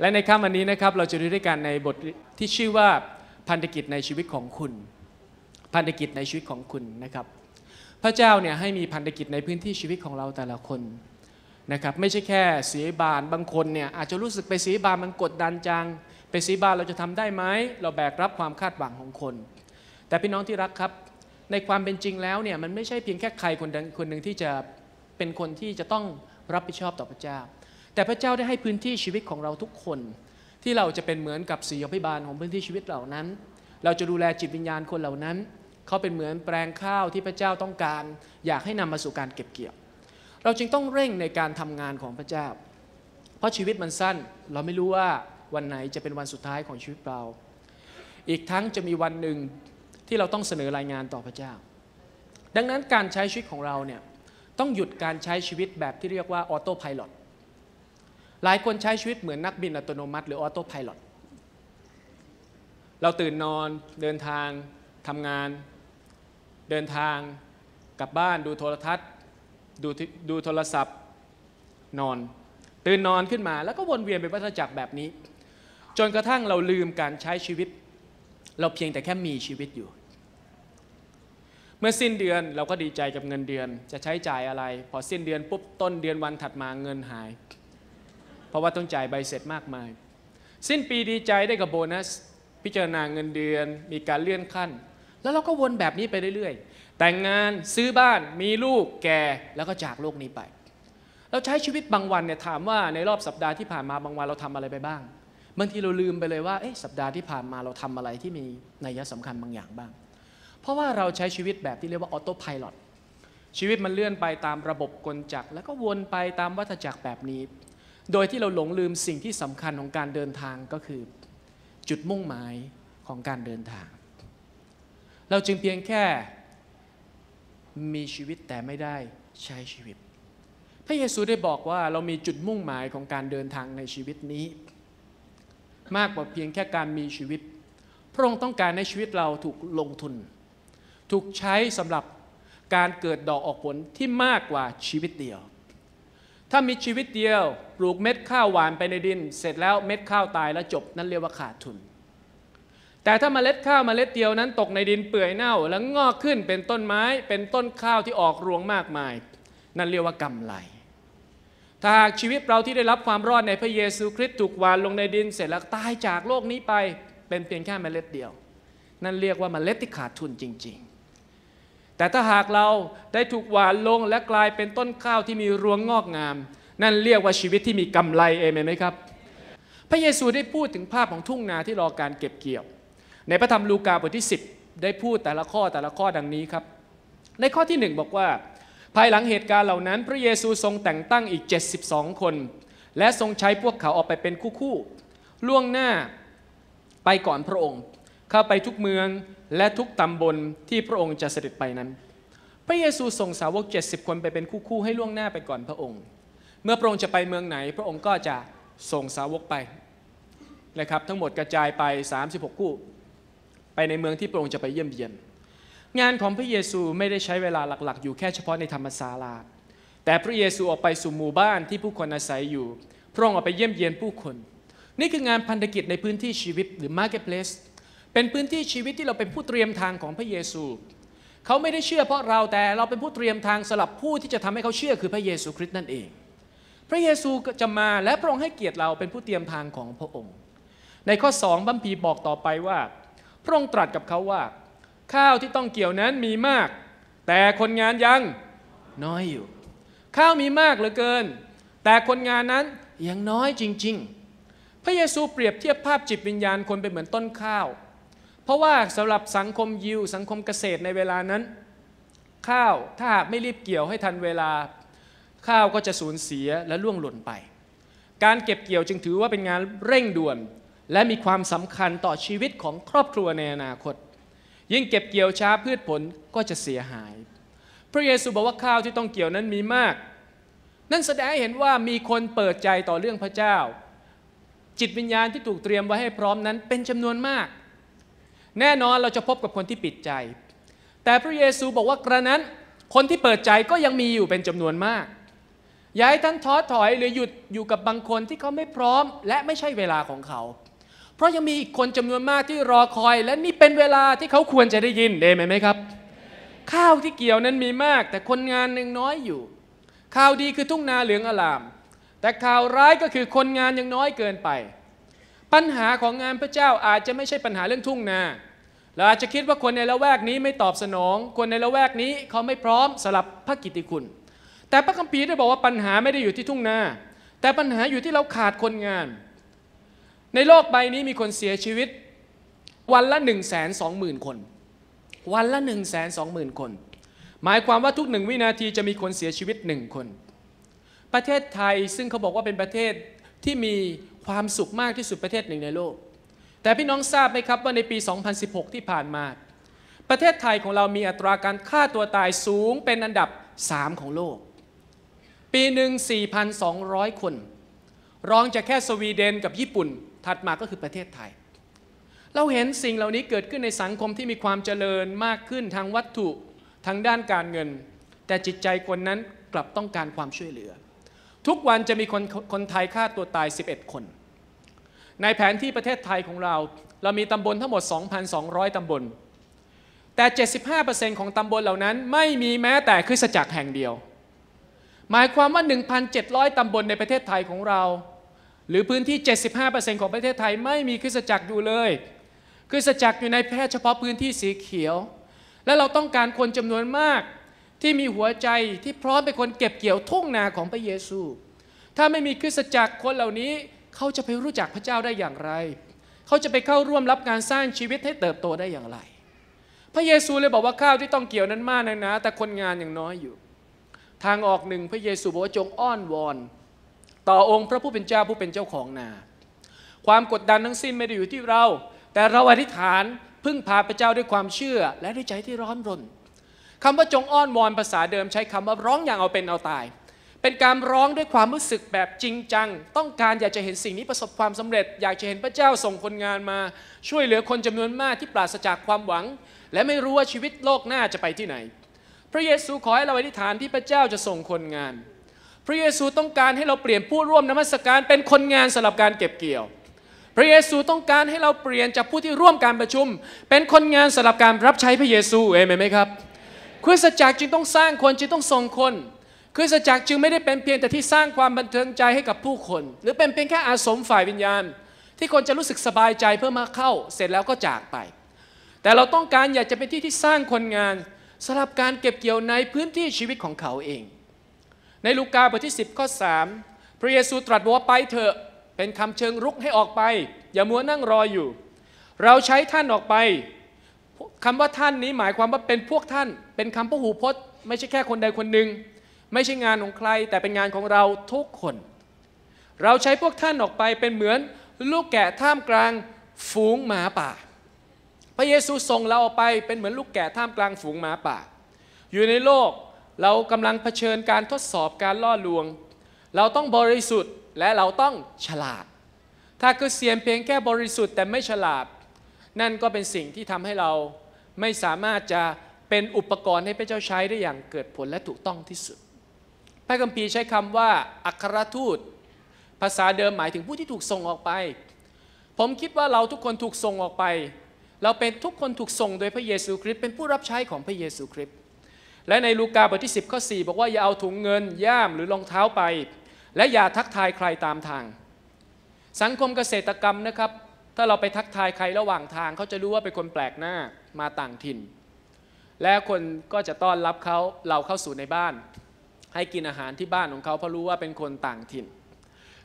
และในค่ำวันนี้นะครับเราจะดูด้วยกันในบทที่ชื่อว่าพันธกิจในชีวิตของคุณ พันธกิจในชีวิตของคุณนะครับ พระเจ้าเนี่ยให้มีพันธกิจในพื้นที่ชีวิตของเราแต่ละคนนะครับไม่ใช่แค่เสียบานบางคนเนี่ยอาจจะรู้สึกไปเสียบานมันกดดันจัง ไปเสียบานเราจะทำได้ไหมเราแบกรับความคาดหวังของคน แต่พี่น้องที่รักครับ ในความเป็นจริงแล้วเนี่ยมันไม่ใช่เพียงแค่ใครคนคนหนึ่งที่จะเป็นคนที่จะต้องรับผิดชอบต่อพระเจ้า แต่พระเจ้าได้ให้พื้นที่ชีวิตของเราทุกคน ที่เราจะเป็นเหมือนกับสีอภิบาลของพื้นที่ชีวิตเหล่านั้น เราจะดูแลจิตวิญญาณคนเหล่านั้น เขาเป็นเหมือนแปลงข้าวที่พระเจ้าต้องการ อยากให้นำมาสู่การเก็บเกี่ยว เราจึงต้องเร่งในการทำงานของพระเจ้า เพราะชีวิตมันสั้น เราไม่รู้ว่าวันไหนจะเป็นวันสุดท้ายของชีวิตเรา อีกทั้งจะมีวันหนึ่งที่เราต้องเสนอรายงานต่อพระเจ้า ดังนั้นการใช้ชีวิตของเราเนี่ยต้องหยุดการใช้ชีวิตแบบที่เรียกว่า autopilot หลายคนใช้ชีวิตเหมือนนักบินอัตโนมัติ หรือ autopilot เราตื่นนอนเดินทางทำงาน เดินทางกลับบ้านดูโทรทัศน์ ดูดูโทรศัพท์นอน ตื่นนอนขึ้นมาแล้วก็วนเวียนเป็นวัฏจักรแบบนี้ จนกระทั่งเราลืมการใช้ชีวิต เราเพียงแต่แค่มีชีวิตอยู่ เมื่อสิ้นเดือนเราก็ดีใจกับเงินเดือน จะใช้จ่ายอะไร พอสิ้นเดือนปุ๊บต้นเดือนวันถัดมาเงินหาย เพราะว่าต้องจ่ายใบเสร็จมากมาย สิ้นปีดีใจได้กับโบนัส พิจารณาเงินเดือน มีการเลื่อนขั้น แล้วเราก็วนแบบนี้ไปเรื่อยๆ แต่งงานซื้อบ้านมีลูกแก่แล้วก็จากโลกนี้ไป เราใช้ชีวิตบางวันเนี่ยถามว่าในรอบสัปดาห์ที่ผ่านมาบางวันเราทำอะไรไปบ้างบางทีเราลืมไปเลยว่าเอ๊ะสัปดาห์ที่ผ่านมาเราทำอะไรที่มีนัยสำคัญบางอย่างบ้าง เพราะว่าเราใช้ชีวิตแบบที่เรียกว่าออโต้พายロชีวิตมันเลื่อนไปตามระบบกลจักรแล้วก็วนไปตามวัฏจักรแบบนี้ โดยที่เราหลงลืมสิ่งที่สำคัญของการเดินทางก็คือจุดมุ่งหมายของการเดินทาง เราจึงเพียงแค่มีชีวิตแต่ไม่ได้ใช้ชีวิต พระเยซูได้บอกว่าเรามีจุดมุ่งหมายของการเดินทางในชีวิตนี้ มากกว่าเพียงแค่การมีชีวิต พระองค์ต้องการในชีวิตเราถูกลงทุน ถูกใช้สำหรับการเกิดดอกออกผลที่มากกว่าชีวิตเดียว ถ้ามีชีวิตเดียวปลูกเม็ดข้าวหวานไปในดิน เสร็จแล้วเม็ดข้าวตายแล้วจบนั่นเรียกว่าขาดทุน แต่ถ้ามาเมล็ดข้าวมเมล็ดเดียวนั้นตกในดินเปื่อยเน่า แล้วงอกขึ้นเป็นต้นไม้ เป็นต้นข้าวที่ออกรวงมากมาย นั่นเรียกว่ากำไร ถ้าหากชีวิตเราที่ได้รับความรอดในพระเยซูคริสต์ถูกหวานลงในดินเสร็จแล้วตายจากโลกนี้ไป เป็นเพียงแค่เมล็ดเดียว นั่นเรียกว่าเมล็ดที่ขาดทุนจริงๆ แต่ถ้าหากเราได้ถูกหวานลงและกลายเป็นต้นข้าวที่มีรวงงอกงาม นั่นเรียกว่าชีวิตที่มีกำไรเอเมนไหมครับ พระเยซูได้พูดถึงภาพของทุ่งนาที่รอการเก็บเกี่ยว ในพระธรรมลูกาบทที่ 10 ได้พูดแต่ละข้อแต่ละข้อดังนี้ครับ ในข้อที่หนึ่งบอกว่า ภายหลังเหตุการณ์เหล่านั้น พระเยซูทรงแต่งตั้งอีก 72 คน และทรงใช้พวกเขาออกไปเป็นคู่ๆล่วงหน้าไปก่อนพระองค์ เข้าไปทุกเมือง และทุกตำบลที่พระองค์จะเสด็จไปนั้น พระเยซูส่งสาวก 70 คนไปเป็นคู่ๆให้ล่วงหน้าไปก่อนพระองค์ เมื่อพระองค์จะไปเมืองไหน พระองค์ก็จะส่งสาวกไปนะครับทั้งหมดกระจายไป 36 คู่ ไปในเมืองที่พระองค์จะไปเยี่ยมเยียน งานของพระเยซูไม่ได้ใช้เวลาหลักๆ อยู่แค่เฉพาะในธรรมศาลา แต่พระเยซูออกไปสู่หมู่บ้านที่ผู้คนอาศัยอยู่ พระองค์ออกไปเยี่ยมเยียนผู้คน นี่คืองานพันธกิจในพื้นที่ชีวิตหรือ Marketplace เป็นพื้นที่ชีวิตที่เราเป็นผู้เตรียมทางของพระเยซู เขาไม่ได้เชื่อเพราะเราแต่เราเป็นผู้เตรียมทางสำหรับผู้ที่จะทำให้เขาเชื่อคือพระเยซูคริสต์นั่นเอง พระเยซูจะมาและพระองค์ให้เกียรติเราเป็นผู้เตรียมทางของพระองค์ ในข้อสองบัมพีบอกต่อไปว่า พระองค์ตรัสกับเขาว่า ข้าวที่ต้องเกี่ยวนั้นมีมาก แต่คนงานยังน้อยอยู่ ข้าวมีมากเหลือเกิน แต่คนงานนั้นยังน้อยจริง ๆ พระเยซูเปรียบเทียบภาพจิตวิญญาณคนเป็นเหมือนต้นข้าว เพราะว่าสำหรับสังคมยิว สังคมเกษตรในเวลานั้น ข้าวถ้าหากไม่รีบเกี่ยวให้ทันเวลา ข้าวก็จะสูญเสียและล่วงหล่นไป การเก็บเกี่ยวจึงถือว่าเป็นงานเร่งด่วน และมีความสำคัญต่อชีวิตของครอบครัวในอนาคต ยิ่งเก็บเกี่ยวช้าพืชผลก็จะเสียหาย พระเยซูบอกว่าข้าวที่ต้องเกี่ยวนั้นมีมาก นั่นแสดงให้เห็นว่ามีคนเปิดใจต่อเรื่องพระเจ้าจิตวิญญาณที่ถูกเตรียมไว้ให้พร้อมนั้นเป็นจำนวนมาก แน่นอนเราจะพบกับคนที่ปิดใจ แต่พระเยซูบอกว่ากระนั้น คนที่เปิดใจก็ยังมีอยู่เป็นจำนวนมาก อย่าให้ท่านท้อถอยหรือหยุดอยู่กับบางคนที่เขาไม่พร้อม และไม่ใช่เวลาของเขา เพราะยังมีอีกคนจำนวนมากที่รอคอย และนี่เป็นเวลาที่เขาควรจะได้ยินเดไหมไหมครับ ข้าวที่เกี่ยวนั้นมีมาก แต่คนงานยังน้อยอยู่ ข่าวดีคือทุ่งนาเหลืองอลาม แต่ข่าวร้ายก็คือคนงานยังน้อยเกินไป ปัญหาของงานพระเจ้าอาจจะไม่ใช่ปัญหาเรื่องทุ่งนา เราอาจจะคิดว่าคนในละแวกนี้ไม่ตอบสนอง คนในละแวกนี้เขาไม่พร้อมสำหรับพระกิตติคุณ แต่พระคัมภีร์ได้บอกว่าปัญหาไม่ได้อยู่ที่ทุ่งนา แต่ปัญหาอยู่ที่เราขาดคนงาน ในโลกใบนี้มีคนเสียชีวิต วันละ1นึ่งแสนสองหมื่นคน วันละ1นึ่งแสนสองหมื่นคน หมายความว่าทุกหนึ่งวินาทีจะมีคนเสียชีวิตหนึ่งคน ประเทศไทยซึ่งเขาบอกว่าเป็นประเทศที่มีความสุขมากที่สุดประเทศหนึ่งในโลก แต่พี่น้องทราบไหมครับว่าในปี 2016 ที่ผ่านมา ประเทศไทยของเรามีอัตราการฆ่าตัวตายสูงเป็นอันดับ 3 ของโลก ปีหนึ่ง4,200 คน รองจากแค่สวีเดนกับญี่ปุ่น ถัดมาก็คือประเทศไทย เราเห็นสิ่งเหล่านี้เกิดขึ้นในสังคมที่มีความเจริญมากขึ้นทางวัตถุทางด้านการเงิน แต่จิตใจคนนั้นกลับต้องการความช่วยเหลือ ทุกวันจะมีคนคนไทยฆ่าตัวตาย 11 คน ในแผนที่ประเทศไทยของเรา เรามีตำบลทั้งหมด 2,200 ตำบล แต่ 75%ของตำบลเหล่านั้นไม่มีแม้แต่คริสตจักรแห่งเดียว หมายความว่า 1,700 ตำบลในประเทศไทยของเรา หรือพื้นที่ 75%ของประเทศไทยไม่มีคริสตจักรอยู่เลย คริสตจักรอยู่ในแค่เฉพาะพื้นที่สีเขียว และเราต้องการคนจำนวนมากที่มีหัวใจที่พร้อมเป็นคนเก็บเกี่ยวทุ่งนาของพระเยซู ถ้าไม่มีคริสตจักรคนเหล่านี้ เขาจะไปรู้จักพระเจ้าได้อย่างไร เขาจะไปเข้าร่วมรับการสร้างชีวิตให้เติบโตได้อย่างไร พระเยซูเลยบอกว่าข้าวที่ต้องเกี่ยวนั้นมากนะนะ แต่คนงานยังน้อยอยู่ ทางออกหนึ่งพระเยซูบอกว่าจงอ้อนวอน ต่อองค์พระผู้เป็นเจ้าผู้เป็นเจ้าของนา ความกดดันทั้งสิ้นไม่ได้อยู่ที่เรา แต่เราอธิษฐานพึ่งพาพระเจ้าด้วยความเชื่อและด้วยใจที่ร้อนรนคำว่าจงอ้อนวอนภาษาเดิมใช้คำว่าร้องอย่างเอาเป็นเอาตาย เป็นการร้องด้วยความรู้สึกแบบจริงจัง ต้องการอยากจะเห็นสิ่งนี้ประสบความสำเร็จ อยากจะเห็นพระเจ้าส่งคนงานมา ช่วยเหลือคนจำนวนมากที่ปราศจากความหวัง และไม่รู้ว่าชีวิตโลกหน้าจะไปที่ไหน พระเยซูขอให้เราอธิษฐานที่พระเจ้าจะส่งคนงาน พระเยซูต้องการให้เราเปลี่ยนผู้ร่วมนมัสการเป็นคนงานสำหรับการเก็บเกี่ยว พระเยซูต้องการให้เราเปลี่ยนจากผู้ที่ร่วมการประชุม เป็นคนงานสำหรับการรับใช้พระเยซูเอเมนไหมครับคริสตจักรจึงต้องสร้างคนจึงต้องส่งคน ริสตจักรจึงไม่ได้เป็นเพียงแต่ที่สร้างความบันเทิงใจให้กับผู้คน หรือเป็นเพียงแค่อาสมฝ่ายวิญญาณ ที่คนจะรู้สึกสบายใจเพื่อมาเข้า เสร็จแล้วก็จากไป แต่เราต้องการอยากจะเป็นที่ที่สร้างคนงานสำหรับการเก็บเกี่ยวในพื้นที่ชีวิตของเขาเอง ในลูกาบทที่ 10ข้อ3พระเยซูตรัสบอกว่าไปเถอะเป็นคำเชิงรุกให้ออกไป อย่ามัวนั่งรออยู่ เราใช้ท่านออกไปคำว่าท่านนี้หมายความว่าเป็นพวกท่าน เป็นคำพหูพจน์ ไม่ใช่แค่คนใดคนหนึ่ง ไม่ใช่งานของใคร แต่เป็นงานของเราทุกคน เราใช้พวกท่านออกไปเป็นเหมือนลูกแกะท่ามกลางฝูงหมาป่า พระเยซูส่งเราออกไปเป็นเหมือนลูกแกะท่ามกลางฝูงหมาป่า อยู่ในโลกเรากำลังเผชิญการทดสอบการล่อลวง เราต้องบริสุทธิ์และเราต้องฉลาด ถ้าคือเสียงเพียงแค่บริสุทธิ์แต่ไม่ฉลาด นั่นก็เป็นสิ่งที่ทำให้เราไม่สามารถจะเป็นอุปกรณ์ให้พระเจ้าใช้ได้อย่างเกิดผลและถูกต้องที่สุด พระคัมภีร์ใช้คำว่า อัครทูต ภาษาเดิมหมายถึงผู้ที่ถูกส่งออกไป ผมคิดว่าเราทุกคนถูกส่งออกไป เราเป็นทุกคนถูกส่งโดยพระเยซูคริสต์เป็นผู้รับใช้ของพระเยซูคริสต์และในลูกาบทที่ 10ข้อ4บอกว่าอย่าเอาถุงเงิน ย่ามหรือรองเท้าไป และอย่าทักทายใครตามทาง สังคมเกษตรกรรมนะครับ ถ้าเราไปทักทายใครระหว่างทาง เขาจะรู้ว่าเป็นคนแปลกหน้ามาต่างถิ่น และคนก็จะต้อนรับเขาเราเข้าสู่ในบ้าน ให้กินอาหารที่บ้านของเขาเพราะรู้ว่าเป็นคนต่างถิ่น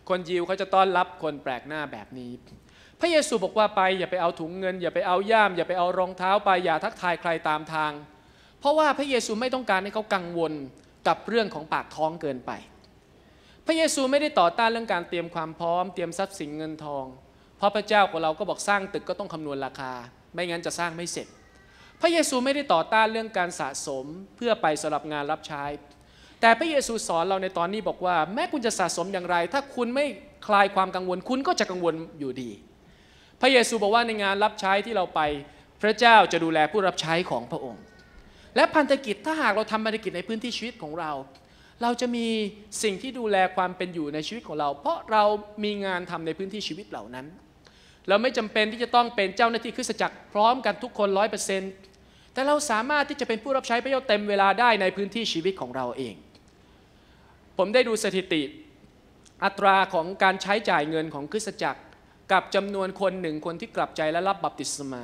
คนยิวเขาจะต้อนรับคนแปลกหน้าแบบนี้ พระเยซูบอกว่าไปอย่าไปเอาถุงเงิน อย่าไปเอาย่าม อย่าไปเอารองเท้าไปอย่าทักทายใครตามทาง เพราะว่าพระเยซูไม่ต้องการให้เขากังวลกับเรื่องของปากท้องเกินไป พระเยซูไม่ได้ต่อต้านเรื่องการเตรียมความพร้อมเตรียมทรัพย์สินเงินทอง เพราะพระเจ้าของเราก็บอกสร้างตึกก็ต้องคำนวณราคา ไม่งั้นจะสร้างไม่เสร็จ พระเยซูไม่ได้ต่อต้านเรื่องการสะสมเพื่อไปสำหรับงานรับใช้ แต่พระเยซูสอนเราในตอนนี้บอกว่า แม้คุณจะสะสมอย่างไร ถ้าคุณไม่คลายความกังวล คุณก็จะกังวลอยู่ดี พระเยซูบอกว่าในงานรับใช้ที่เราไป พระเจ้าจะดูแลผู้รับใช้ของพระองค์ และพันธกิจถ้าหากเราทำพันธกิจในพื้นที่ชีวิตของเรา เราจะมีสิ่งที่ดูแลความเป็นอยู่ในชีวิตของเรา เพราะเรามีงานทำในพื้นที่ชีวิตเหล่านั้น เราไม่จำเป็นที่จะต้องเป็นเจ้าหน้าที่คริสตจักรพร้อมกันทุกคนร้อยเปอร์เซ็นต์แต่เราสามารถที่จะเป็นผู้รับใช้พระเจ้าเต็มเวลาได้ในพื้นที่ชีวิตของเราเอง ผมได้ดูสถิติ อัตราของการใช้จ่ายเงินของคริสตจักร กับจำนวนคนหนึ่งคนที่กลับใจและรับบัพติศมา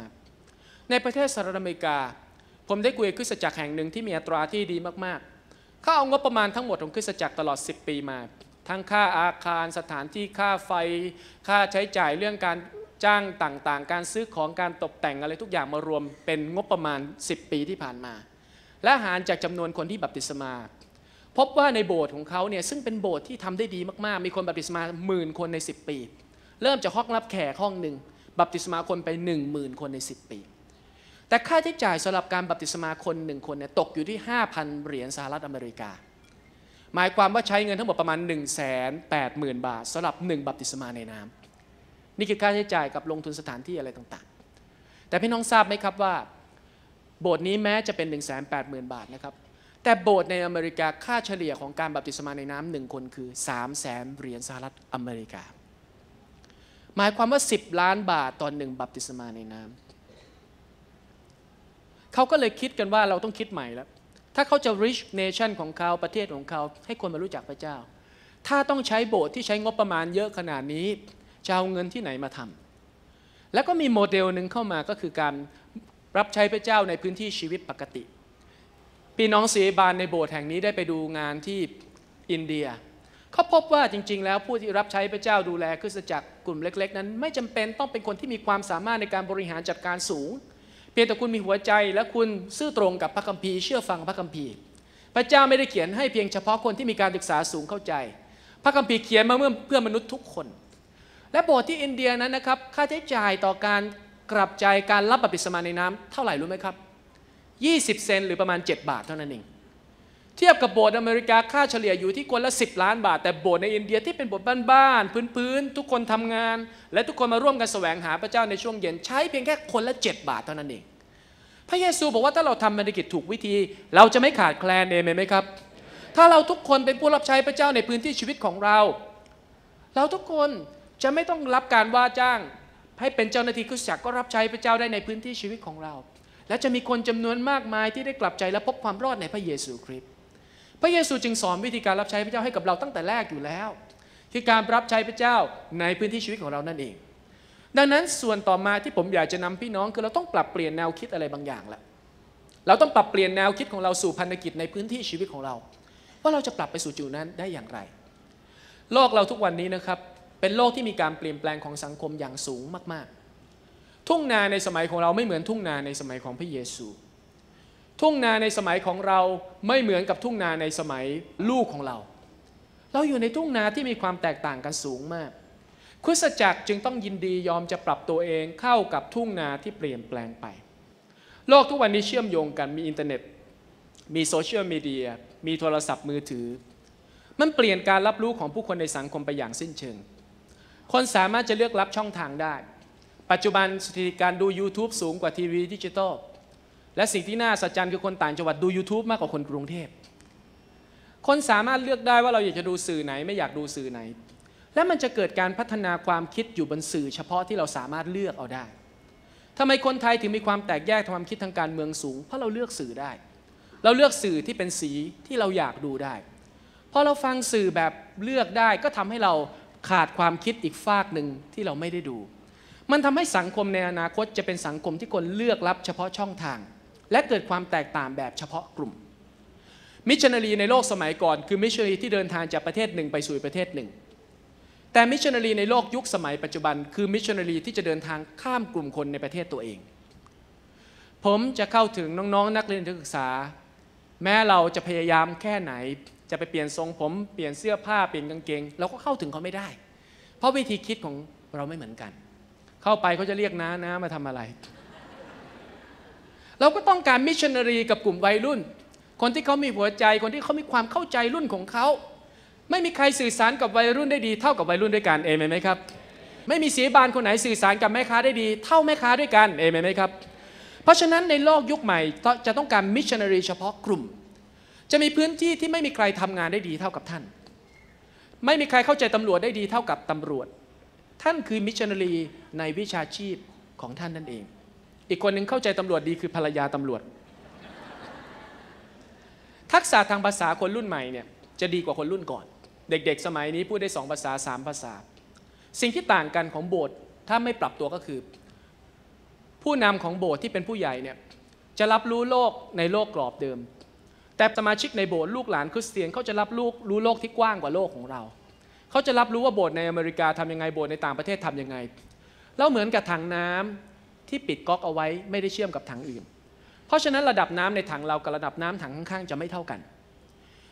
ในประเทศสหรัฐอเมริกา ผมได้คุยกับคริสตจักรแห่งหนึ่งที่มีอัตราที่ดีมากๆเขาเอางบประมาณทั้งหมดของคริสตจักรตลอด 10 ปีมา ทั้งค่าอาคารสถานที่ค่าไฟ ค่าใช้จ่ายเรื่องการจ้างต่างๆ การซื้อของการตกแต่งอะไรทุกอย่างมารวมเป็นงบประมาณ 10 ปีที่ผ่านมา และหารจากจำนวนคนที่บัพติศมา พบว่าในโบสถ์ของเขาเนี่ยซึ่งเป็นโบสถ์ที่ทำได้ดีมากๆ มีคนบัพติศมาหมื่นคนใน 10 ปี เริ่มจากห้องรับแขกห้องหนึ่งบัพติศมาคนไป1 0,000 คนใน 10 ปี แต่ค่าใช้จ่ายสำหรับการบัพติศมาคนหนึ่งคนเนี่ยตกอยู่ที่ 5,000 เหรียญสหรัฐอเมริกา หมายความว่าใช้เงินทั้งหมดประมาณ 1 8 0 0 0 0 บาทสำหรับ 1 บัพติศมาในน้ำนี่คือค่าใช้จ่ายกับลงทุนสถานที่อะไรต่างๆ แต่พี่น้องทราบไหมครับว่า โบสถ์นี้แม้จะเป็น 1 8 0 0 0 0 บาทนะครับ แต่โบสถ์ในอเมริกาค่าเฉลี่ยของการบัพติศมาในน้ำหนึ่งคนคือ 3 0 0แสนเหรียญสหรัฐอเมริกา หมายความว่า 10 ล้านบาทตอนหนึ่งบัพติศมาในน้ำเขาก็เลยคิดกันว่าเราต้องคิดใหม่แล้ว ถ้าเขาจะ rich nation ของเขาประเทศของเขาให้คนมารู้จักพระเจ้า ถ้าต้องใช้โบสถ์ที่ใช้งบประมาณเยอะขนาดนี้จะเอาเงินที่ไหนมาทำแล้วก็มีโมเดลหนึ่งเข้ามาก็คือการรับใช้พระเจ้าในพื้นที่ชีวิตปกติ พี่น้องเสีบานในโบสถ์แห่งนี้ได้ไปดูงานที่อินเดียเขาพบว่าจริง ๆ แล้วผู้ที่รับใช้พระเจ้าดูแลคริสตจักรกลุ่มเล็ก ๆ นั้น ไม่จำเป็นต้องเป็นคนที่มีความสามารถในการบริหารจัดการสูง เพียงแต่คุณมีหัวใจและคุณซื่อตรงกับพระคัมภีร์เชื่อฟังพระคัมภีร์ พระเจ้าไม่ได้เขียนให้เพียงเฉพาะคนที่มีการศึกษาสูงเข้าใจ พระคัมภีร์เขียนมาเมื่อเพื่อมนุษย์ทุกคน และโบสถ์ที่อินเดียนั้นนะครับค่าใช้จ่ายต่อการกลับใจการรับบัพติศมาในน้ำเท่าไหร่รู้ไหมครับ 20 เซนหรือประมาณ 7 บาทเท่านั้นเอง เทียบกับโบสถ์อเมริกาค่าเฉลี่ยอยู่ที่คนละ 10 ล้านบาท แต่โบสถ์ในอินเดียที่เป็นโบสถ์บ้านๆพื้นๆทุกคนทำงาน และทุกคนมาร่วมกันแสวงหาพระเจ้าในช่วงเย็นใช้เพียงแค่คนละ 7 บาทเท่านั้นเอง พระเยซูบอกว่าถ้าเราทำธุรกิจถูกวิธี เราจะไม่ขาดแคลนเองไหมครับ ถ้าเราทุกคนเป็นผู้รับใช้พระเจ้าในพื้นที่ชีวิตของเรา เราทุกคนจะไม่ต้องรับการว่าจ้างให้เป็นเจ้าหน้าที่คริสตจักรก็รับใช้พระเจ้าได้ในพื้นที่ชีวิตของเรา และจะมีคนจำนวนมากมายที่ได้กลับใจและพบความรอดในพระเยซูคริสต์พระเยซูจึงสอนวิธีการรับใช้พระเจ้าให้กับเราตั้งแต่แรกอยู่แล้ว คือการรับใช้พระเจ้าในพื้นที่ชีวิตของเรานั่นเอง ดังนั้นส่วนต่อมาที่ผมอยากจะนำพี่น้องคือเราต้องปรับเปลี่ยนแนวคิดอะไรบางอย่างละเราต้องปรับเปลี่ยนแนวคิดของเราสู่พันธกิจในพื้นที่ชีวิตของเรา ว่าเราจะปรับไปสู่จุดนั้นได้อย่างไร โลกเราทุกวันนี้นะครับเป็นโลกที่มีการเปลี่ยนแปลงของสังคมอย่างสูงมากๆ ทุ่งนาในสมัยของเราไม่เหมือนทุ่งนาในสมัยของพระเยซู ทุ่งนาในสมัยของเราไม่เหมือนกับทุ่งนาในสมัยลูกของเรา เราอยู่ในทุ่งนาที่มีความแตกต่างกันสูงมากคริสตจักรจึงต้องยินดียอมจะปรับตัวเองเข้ากับทุ่งนาที่เปลี่ยนแปลงไป โลกทุกวันนี้เชื่อมโยงกันมีอินเทอร์เน็ต มีโซเชียลมีเดียมีโทรศัพท์มือถือ มันเปลี่ยนการรับรู้ของผู้คนในสังคมไปอย่างสิ้นเชิง คนสามารถจะเลือกรับช่องทางได้ ปัจจุบันสถิติการดู YouTube สูงกว่าทีวีดิจิตอลและสิ่งที่น่าอัศจรรย์คือคนต่างจังหวัดดู YouTube มากกว่าคนกรุงเทพ คนสามารถเลือกได้ว่าเราอยากจะดูสื่อไหนไม่อยากดูสื่อไหน และมันจะเกิดการพัฒนาความคิดอยู่บนสื่อ เฉพาะที่เราสามารถเลือกเอาได้ทำไมคนไทยถึงมีความแตกแยกความคิดทางการเมืองสูง เพราะเราเลือกสื่อได้ เราเลือกสื่อที่เป็นสีที่เราอยากดูได้พอเราฟังสื่อแบบเลือกได้ก็ทำให้เราขาดความคิดอีกฝากหนึ่งที่เราไม่ได้ดู มันทำให้สังคมในอนาคตจะเป็นสังคมที่คนเลือกรับเฉพาะช่องทาง และเกิดความแตกต่างแบบเฉพาะกลุ่ม มิชชันนารีในโลกสมัยก่อน คือมิชชันนารีที่เดินทางจากประเทศหนึ่งไปสู่ประเทศหนึ่ง แต่มิชชันนารีในโลกยุคสมัยปัจจุบัน คือมิชชันนารีที่จะเดินทางข้ามกลุ่มคนในประเทศตัวเอง ผมจะเข้าถึงน้องๆนักเรียนนักศึกษา แม้เราจะพยายามแค่ไหน จะไปเปลี่ยนทรงผมเปลี่ยนเสื้อผ้าเปลี่ยนกางเกงเราก็เข้าถึงเขาไม่ได้ เพราะวิธีคิดของเราไม่เหมือนกัน เข้าไปเขาจะเรียกน้าน้ามาทำอะไร เราก็ต้องการมิชชันนารีกับกลุ่มวัยรุ่น คนที่เขามีหัวใจคนที่เขามีความเข้าใจรุ่นของเขา ไม่มีใครสื่อสารกับวัยรุ่นได้ดี เท่ากับวัยรุ่นด้วยกันเอเมนไหมครับ ไม่มีศิษยาภิบาลคนไหนสื่อสารกับแม่ค้าได้ดี เท่าแม่ค้าด้วยกันเอเมนไหมครับเพราะฉะนั้นในโลกยุคใหม่จะต้องการมิชชันนารีเฉพาะกลุ่ม จะมีพื้นที่ที่ไม่มีใครทำงานได้ดีเท่ากับท่าน ไม่มีใครเข้าใจตำรวจได้ดีเท่ากับตำรวจ ท่านคือมิชชันนารีในวิชาชีพของท่านนั่นเอง อีกคนหนึ่งเข้าใจตำรวจดีคือภรรยาตำรวจ ทักษะทางภาษาคนรุ่นใหม่เนี่ยจะดีกว่าคนรุ่นก่อน เด็กๆ สมัยนี้พูดได้สองภาษาสามภาษา สิ่งที่ต่างกันของโบสถ์ถ้าไม่ปรับตัวก็คือ ผู้นำของโบสถ์ที่เป็นผู้ใหญ่เนี่ยจะรับรู้โลกในโลกกรอบเดิม แต่สมาชิกในโบสถ์ลูกหลานคริสเตียนเขาจะรับรู้รู้โลกที่กว้างกว่าโลกของเรา เขาจะรับรู้ว่าโบสถ์ในอเมริกาทำยังไงโบสถ์ในต่างประเทศทำยังไงแล้วเหมือนกับถังน้ำที่ปิดก๊อกเอาไว้ไม่ได้เชื่อมกับถังอื่น เพราะฉะนั้นระดับน้ำในถังเรากับระดับน้ำถังข้างๆจะไม่เท่ากัน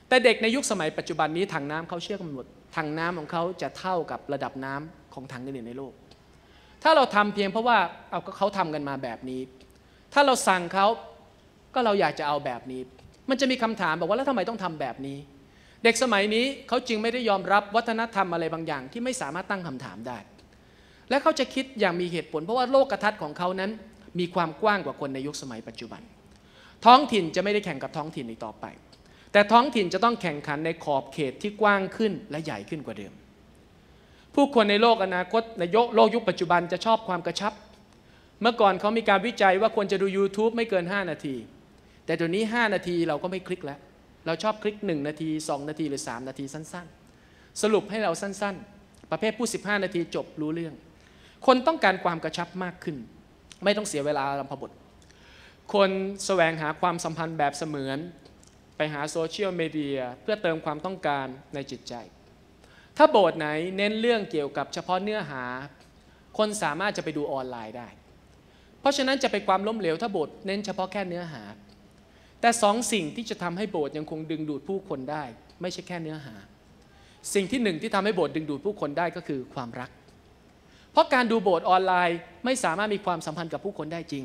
แต่เด็กในยุคสมัยปัจจุบันนี้ถังน้ำเขาเชื่อกันหมดถังน้ำของเขาจะเท่ากับระดับน้ำของถังอื่นในโลก ถ้าเราทำเพียงเพราะว่าเอาก็เขาทำกันมาแบบนี้ ถ้าเราสั่งเขาก็เราอยากจะเอาแบบนี้ มันจะมีคำถามบอกว่าแล้วทำไมต้องทำแบบนี้ เด็กสมัยนี้เขาจึงไม่ได้ยอมรับวัฒนธรรมอะไรบางอย่าง ที่ไม่สามารถตั้งคำถามได้ และเขาจะคิดอย่างมีเหตุผล เพราะว่าโลกทัศน์ของเขานั้น มีความกว้างกว่าคนในยุคสมัยปัจจุบัน ท้องถิ่นจะไม่ได้แข่งกับท้องถิ่นอีกต่อไป แต่ท้องถิ่นจะต้องแข่งขันในขอบเขตที่กว้างขึ้นและใหญ่ขึ้นกว่าเดิม ผู้คนในโลกอนาคตในโลกยุคปัจจุบันจะชอบความกระชับ เมื่อก่อนเขามีการวิจัยว่าควรจะดู YouTube ไม่เกิน 5 นาที แต่เดี๋ยวนี้ 5 นาทีเราก็ไม่คลิกแล้ว เราชอบคลิก 1 นาที 2 นาทีหรือ 3 นาทีสั้น ๆ สรุปให้เราสั้น ๆ ประเภทผู้ 15 นาทีจบรู้เรื่อง คนต้องการความกระชับมากขึ้น ไม่ต้องเสียเวลาลำพบท คนแสวงหาความสัมพันธ์แบบเสมือน ไปหาโซเชียลมีเดียเพื่อเติมความต้องการในจิตใจ ถ้าโบสถ์ไหนเน้นเรื่องเกี่ยวกับเฉพาะเนื้อหา คนสามารถจะไปดูออนไลน์ได้ เพราะฉะนั้นจะเป็นความล้มเหลวถ้าโบสถ์เน้นเฉพาะแค่เนื้อหา แต่สองสิ่งที่จะทำให้โบสถ์ยังคงดึงดูดผู้คนได้ ไม่ใช่แค่เนื้อหา สิ่งที่หนึ่งที่ทำให้โบสถ์ดึงดูดผู้คนได้ก็คือความรัก เพราะการดูโบสถ์ออนไลน์ไม่สามารถมีความสัมพันธ์กับผู้คนได้จริง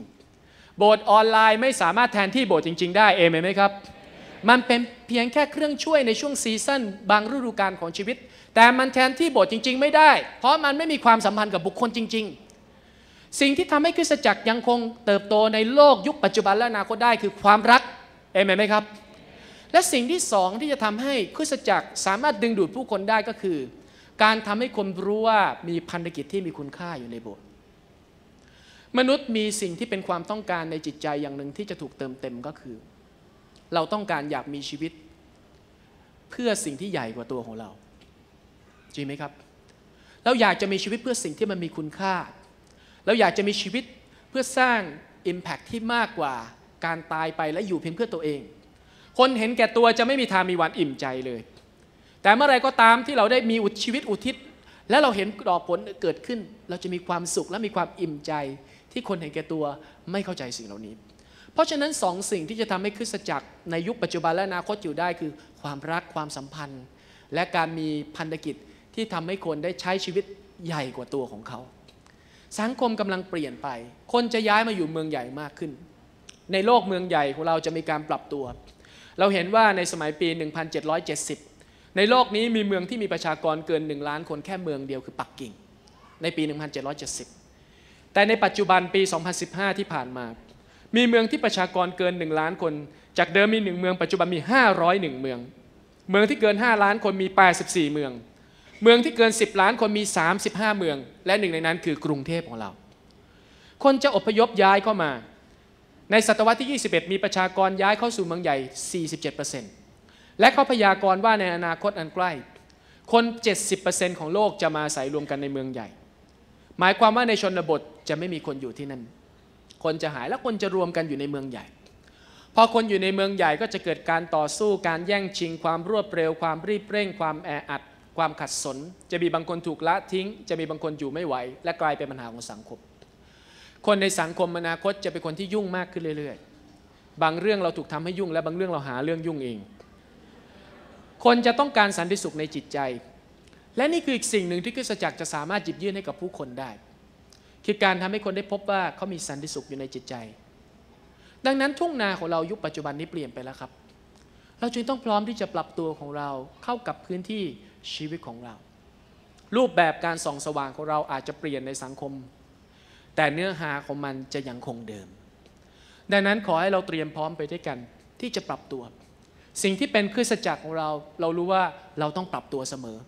โบสถ์ออนไลน์ไม่สามารถแทนที่โบสถ์จริง ๆ ได้เอเมนไหมครับ มันเป็นเพียงแค่เครื่องช่วยในช่วงซีซั่นบางฤดูกาลของชีวิต แต่มันแทนที่โบสถ์จริง ๆ ไม่ได้ เพราะมันไม่มีความสัมพันธ์กับบุคคลจริง ๆสิ่งที่ทำให้คริสตจักรยังคงเติบโตในโลกยุคปัจจุบันและอนาคตได้คือความรัก เอเมนไหมครับ และสิ่งที่สองที่จะทำให้คริสตจักรสามารถดึงดูดผู้คนได้ก็คือ การทำให้คนรู้ว่ามีพันธกิจที่มีคุณค่าอยู่ในโบสถ์มนุษย์มีสิ่งที่เป็นความต้องการในจิตใจอย่างหนึ่งที่จะถูกเติมเต็มก็คือ เราต้องการอยากมีชีวิต เพื่อสิ่งที่ใหญ่กว่าตัวของเรา จริงไหมครับ เราอยากจะมีชีวิตเพื่อสิ่งที่มันมีคุณค่า เราอยากจะมีชีวิตเพื่อสร้าง Impact ที่มากกว่า การตายไปและอยู่เพียงเพื่อตัวเอง คนเห็นแก่ตัวจะไม่มีทางมีวันอิ่มใจเลย แต่เมื่อไรก็ตามที่เราได้มีอุชีวิตอุทิศ และเราเห็นดอกผลเกิดขึ้น เราจะมีความสุขและมีความอิ่มใจ ที่คนเห็นแก่ตัวไม่เข้าใจสิ่งเหล่านี้ เพราะฉะนั้นสองสิ่งที่จะทำให้คริสตจักรในยุคปัจจุบันและอนาคตอยู่ได้คือ ความรักความสัมพันธ์ และการมีพันธกิจที่ทำให้คนได้ใช้ชีวิตใหญ่กว่าตัวของเขาสังคมกำลังเปลี่ยนไป คนจะย้ายมาอยู่เมืองใหญ่มากขึ้น ในโลกเมืองใหญ่ของเราจะมีการปรับตัว เราเห็นว่าในสมัยปี 1770 ในโลกนี้มีเมืองที่มีประชากรเกิน 1 ล้านคนแค่เมืองเดียวคือปักกิ่ง ในปี 1770 แต่ในปัจจุบันปี 2015 ที่ผ่านมา มีเมืองที่ประชากรเกิน 1 ล้านคน จากเดิมมี 1 เมืองปัจจุบันมี 501 เมือง เมืองที่เกิน 5 ล้านคนมี 84 เมือง เมืองที่เกิน 10 ล้านคนมี 35 เมือง และหนึ่งในนั้นคือกรุงเทพของเรา คนจะอพยพย้ายเข้ามา ในศตวรรษที่ 21 มีประชากรย้ายเข้าสู่เมืองใหญ่ 47%และเขาพยากรณ์ว่าในอนาคตอันใกล้ คน 70%ของโลกจะมาอาศัยรวมกันในเมืองใหญ่ หมายความว่าในชนบทจะไม่มีคนอยู่ที่นั่น คนจะหายและคนจะรวมกันอยู่ในเมืองใหญ่ พอคนอยู่ในเมืองใหญ่ก็จะเกิดการต่อสู้ การแย่งชิง ความรวดเร็ว ความรีบเร่ง ความแออัด ความขัดสน จะมีบางคนถูกละทิ้ง จะมีบางคนอยู่ไม่ไหว และกลายเป็นปัญหาของสังคม คนในสังคมอนาคตจะเป็นคนที่ยุ่งมากขึ้นเรื่อยๆ บางเรื่องเราถูกทำให้ยุ่ง และบางเรื่องเราหาเรื่องยุ่งเอง คนจะต้องการสันติสุขในจิตใจ และนี่คืออีกสิ่งหนึ่งที่คริสตจักรจะสามารถหยิบยื่นให้กับผู้คนได้ คือการทำให้คนได้พบว่าเขามีสันติสุขอยู่ในจิตใจ ดังนั้นทุ่งนาของเรายุคปัจจุบันนี้เปลี่ยนไปแล้วครับ เราจึงต้องพร้อมที่จะปรับตัวของเราเข้ากับพื้นที่ชีวิตของเรา รูปแบบการส่องสว่างของเราอาจจะเปลี่ยนในสังคม แต่เนื้อหาของมันจะยังคงเดิม ดังนั้นขอให้เราเตรียมพร้อมไปด้วยกันที่จะปรับตัว สิ่งที่เป็นคริสตจักรของเรา เรารู้ว่าเราต้องปรับตัวเสมอ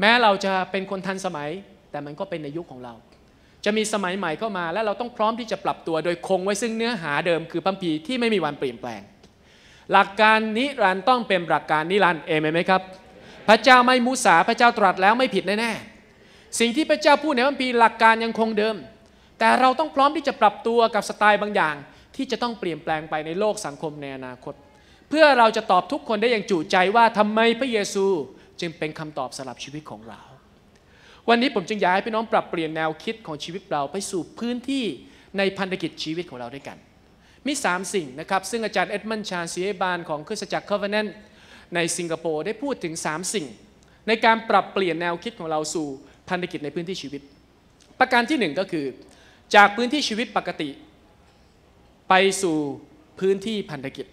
แม้เราจะเป็นคนทันสมัย แต่มันก็เป็นในยุคของเรา จะมีสมัยใหม่เข้ามา และเราต้องพร้อมที่จะปรับตัวโดยคงไว้ซึ่งเนื้อหาเดิมคือพัมพีที่ไม่มีวันเปลี่ยนแปลง หลักการนิรันต้องเป็นหลักการนิรันต์เอเมนไหมครับ พระเจ้าไม่มุสาพระเจ้าตรัสแล้วไม่ผิดแน่ๆสิ่งที่พระเจ้าพูดในพัมพีหลักการยังคงเดิม แต่เราต้องพร้อมที่จะปรับตัวกับสไตล์บางอย่าง ที่จะต้องเปลี่ยนแปลงไปในโลกสังคมในอนาคต เพื่อเราจะตอบทุกคนได้อย่างจุใจว่าทำไมพระเยซูจึงเป็นคำตอบสำหรับชีวิตของเรา วันนี้ผมจึงอยากให้พี่น้องปรับเปลี่ยนแนวคิดของชีวิตเราไปสู่พื้นที่ในพันธกิจชีวิตของเราด้วยกัน มี 3 สิ่งนะครับ ซึ่งอาจารย์เอ็ดมันชาซีเอบานของคริสตจักรคอเวเนนในสิงคโปร์ได้พูดถึง 3 สิ่ง ในการปรับเปลี่ยนแนวคิดของเราสู่พันธกิจในพื้นที่ชีวิต ประการที่ 1 ก็คือ จากพื้นที่ชีวิตปกติ ไปสู่พื้นที่พันธกิจ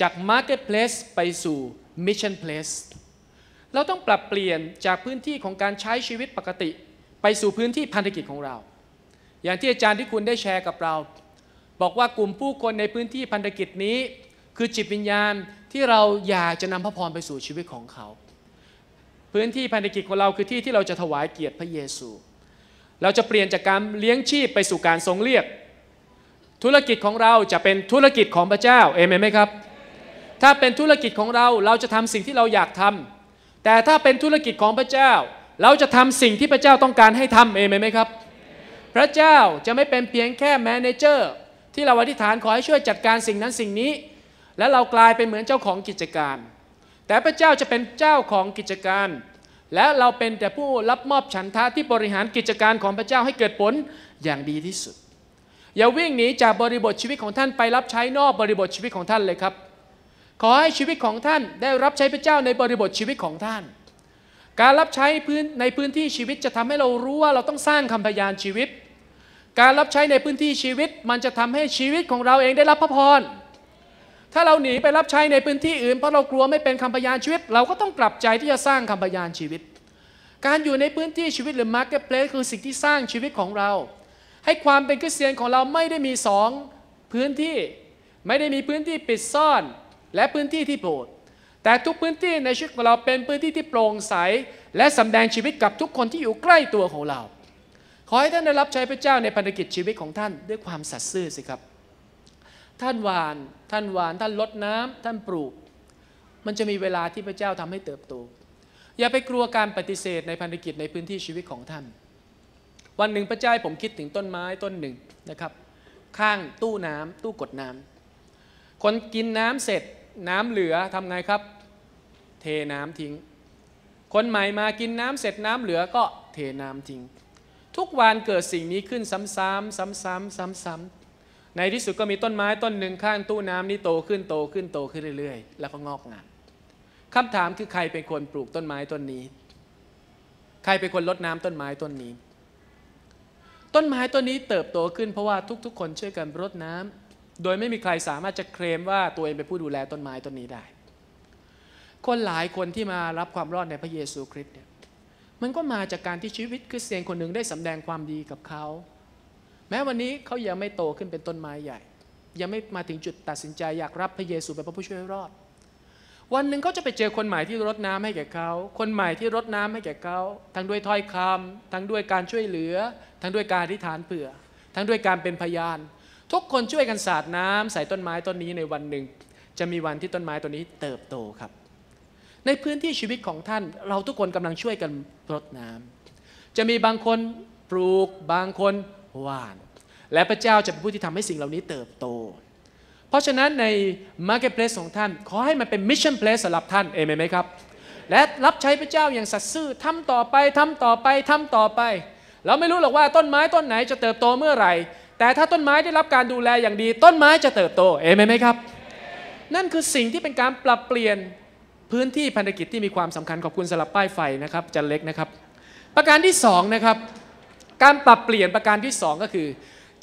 จาก Marketplace ไปสู่ Mission Place เราต้องปรับเปลี่ยนจากพื้นที่ของการใช้ชีวิตปกติ ไปสู่พื้นที่พันธกิจของเรา อย่างที่อาจารย์ที่คุณได้แชร์กับเรา บอกว่ากลุ่มผู้คนในพื้นที่พันธกิจนี้ คือจิตวิญญาณที่เราอยากจะนำพระพรไปสู่ชีวิตของเขา พื้นที่พันธกิจของเราคือที่ที่เราจะถวายเกียรติพระเยซู เราจะเปลี่ยนจากการเลี้ยงชีพไปสู่การทรงเรียก ธุรกิจของเราจะเป็นธุรกิจของพระเจ้าเอเมนไหมครับ ถ้าเป็นธุรกิจของเราเราจะทำสิ่งที่เราอยากทำแต่ถ้าเป็นธุรกิจของพระเจ้า เราจะทำสิ่งที่พระเจ้าต้องการให้ทำเอเมนไหมครับ พระเจ้าจะไม่เป็นเพียงแค่ manager ที่เราอธิษฐานขอให้ช่วยจัดการสิ่งนั้นสิ่งนี้ และเรากลายเป็นเหมือนเจ้าของกิจการ แต่พระเจ้าจะเป็นเจ้าของกิจการ และเราเป็นแต่ผู้รับมอบฉันทะที่บริหารกิจการของพระเจ้าให้เกิดผลอย่างดีที่สุด อย่าวิ่งหนีจากบริบทชีวิตของท่านไปรับใช้นอกบริบทชีวิตของท่านเลยครับ ขอให้ชีวิตของท่านได้รับใช้พระเจ้าในบริบทชีวิตของท่าน การรับใช้พื้นในพื้นที่ชีวิตจะทำให้เรารู้ว่าเราต้องสร้างคำพยานชีวิต การรับใช้ในพื้นที่ชีวิต มันจะทำให้ชีวิตของเราเองได้รับพระพร ถ้าเราหนีไปรับใช้ในพื้นที่อื่นเพราะเรากลัวไม่เป็นคำพยานชีวิต เราก็ต้องกลับใจที่จะสร้างคำพยานชีวิต การอยู่ในพื้นที่ชีวิตหรือ marketplace คือสิ่งที่สร้างชีวิตของเรา ให้ความเป็นคริสเตียนของเราไม่ได้มีสองพื้นที่ ไม่ได้มีพื้นที่ปิดซ่อน และพื้นที่ที่โปร่งแต่ทุกพื้นที่ในชีวิตของเราเป็นพื้นที่ที่โปร่งใส และสำแดงชีวิตกับทุกคนที่อยู่ใกล้ตัวของเรา ขอให้ท่านได้รับใช้พระเจ้าในพันธกิจชีวิตของท่านด้วยความสัตย์ซื่อสิครับ ท่านหว่าน ท่านหว่าน ท่านรดน้ำท่านปลูก มันจะมีเวลาที่พระเจ้าทำให้เติบโต อย่าไปกลัวการปฏิเสธในพันธกิจในพื้นที่ชีวิตของท่าน วันหนึ่งพระเจ้าผมคิดถึงต้นไม้ต้นหนึ่งนะครับ ข้างตู้น้ำตู้กดน้ำคนกินน้ำเสร็จน้ำเหลือทำไงครับ เทน้ำทิ้ง คนใหม่มากินน้ำเสร็จน้ำเหลือก็เทน้ำทิ้ง ทุกวันเกิดสิ่งนี้ขึ้นซ้ำๆซ้ำๆซ้ำๆ ในที่สุดก็มีต้นไม้ต้นหนึ่งข้างตู้น้ำนี้โตขึ้นโตขึ้นโตขึ้นเรื่อยๆ แล้วก็งอกงามคำถามคือใครเป็นคนปลูกต้นไม้ต้นนี้ ใครเป็นคนรดน้ำต้นไม้ต้นนี้ ต้นไม้ต้นนี้เติบโตขึ้นเพราะว่าทุกๆ คนช่วยกันรดน้ำโดยไม่มีใครสามารถจะเคลมว่าตัวเองเป็นผู้ดูแลต้นไม้ต้นนี้ได้ คนหลายคนที่มารับความรอดในพระเยซูคริสต์เนี่ยมันก็มาจากการที่ชีวิตคริสเตียนคนหนึ่งได้สำแดงความดีกับเขา แม้วันนี้เขายังไม่โตขึ้นเป็นต้นไม้ใหญ่ ยังไม่มาถึงจุดตัดสินใจอยากรับพระเยซูเป็นพระผู้ช่วยรอด วันหนึ่งเขาจะไปเจอคนใหม่ที่รดน้ำให้แก่เขา คนใหม่ที่รดน้ำให้แก่เขาทั้งด้วยถ้อยคำทั้งด้วยการช่วยเหลือ ทั้งด้วยการอธิษฐานเผื่อ ทั้งด้วยการเป็นพยาน ทุกคนช่วยกันสาดน้ำใส่ต้นไม้ต้นนี้ในวันหนึ่ง จะมีวันที่ต้นไม้ต้นนี้เติบโตครับ ในพื้นที่ชีวิตของท่าน เราทุกคนกำลังช่วยกันรดน้ำจะมีบางคนปลูกบางคน ว่าน และพระเจ้าจะเป็นผู้ที่ทำให้สิ่งเหล่านี้เติบโต เพราะฉะนั้นใน Marketplace ของท่าน ขอให้มันเป็น Mission Place สำหรับท่านเอเมนไหมครับ และรับใช้พระเจ้าอย่างสัตย์ซื่อทำต่อไปทำต่อไปทำต่อไป เราไม่รู้หรอกว่าต้นไม้ต้นไหนจะเติบโตเมื่อไหร่ แต่ถ้าต้นไม้ได้รับการดูแลอย่างดี ต้นไม้จะเติบโตเอเมนไหมครับ นั่นคือสิ่งที่เป็นการปรับเปลี่ยนพื้นที่พันธกิจที่มีความสำคัญขอบคุณสำหรับป้ายไฟนะครับจันเล็กนะครับ ประการที่สองนะครับ การปรับเปลี่ยนประการที่สองก็คือ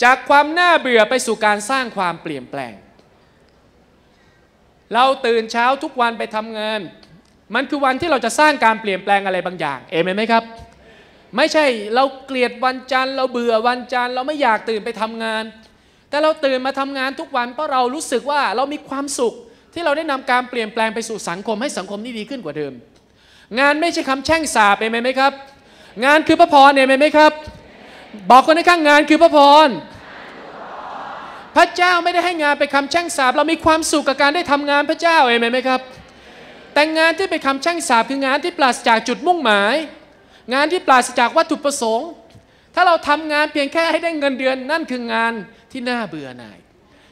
จากความน่าเบื่อไปสู่การสร้างความเปลี่ยนแปลง เราตื่นเช้าทุกวันไปทำงาน มันคือวันที่เราจะสร้างการเปลี่ยนแปลงอะไรบางอย่าง เอเมนไหมครับ ไม่ใช่เราเกลียดวันจันทร์เราเบื่อวันจันทร์เราไม่อยากตื่นไปทำงาน แต่เราตื่นมาทำงานทุกวันเพราะเรารู้สึกว่าเรามีความสุขที่เราได้นำการเปลี่ยนแปลงไปสู่สังคมให้สังคมนี้ดีขึ้นกว่าเดิม งานไม่ใช่คำแช่งสาปเองไหมครับงานคือพระพรเองไหมครับ บอกคนข้างงานคือพระพร พระเจ้าไม่ได้ให้งานไปคำแช่งสาปเรามีความสุขกับการได้ทำงานพระเจ้าเองไหมครับ แต่งานที่เป็นคำแช่งสาปคืองานที่ปราศจากจุดมุ่งหมาย งานที่ปราศจากวัตถุประสงค์ ถ้าเราทำงานเพียงแค่ให้ได้เงินเดือนนั่นคืองานที่น่าเบื่อหน่าย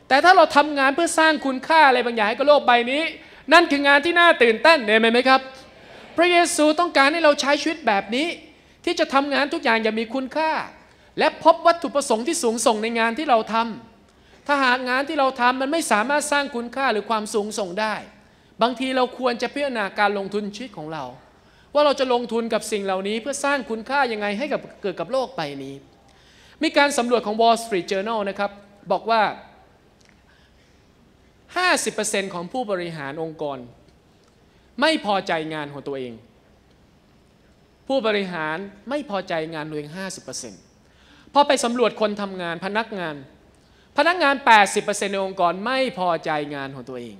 แต่ถ้าเราทำงานเพื่อสร้างคุณค่าอะไรบางอย่างให้กับโลกใบนี้ นั่นคืองานที่น่าตื่นเต้นเห็นไหมครับ พระเยซูต้องการให้เราใช้ชีวิตแบบนี้ ที่จะทำงานทุกอย่างอย่างมีคุณค่า และพบวัตถุประสงค์ที่สูงส่งในงานที่เราทำถ้าหากงานที่เราทำมันไม่สามารถสร้างคุณค่าหรือความสูงส่งได้ บางทีเราควรจะพิจารณาการลงทุนชีวิตของเรา ว่าเราจะลงทุนกับสิ่งเหล่านี้เพื่อสร้างคุณค่ายังไงให้กับเกิดกับโลกใบนี้ มีการสำรวจของ Wall Street Journal นะครับบอกว่า 50%ของผู้บริหารองค์กร ไม่พอใจงานของตัวเอง ผู้บริหารไม่พอใจงานตัวเอง 50% พอไปสำรวจคนทำงานพนักงาน พนักงาน 80%ในองค์กรไม่พอใจงานของตัวเอง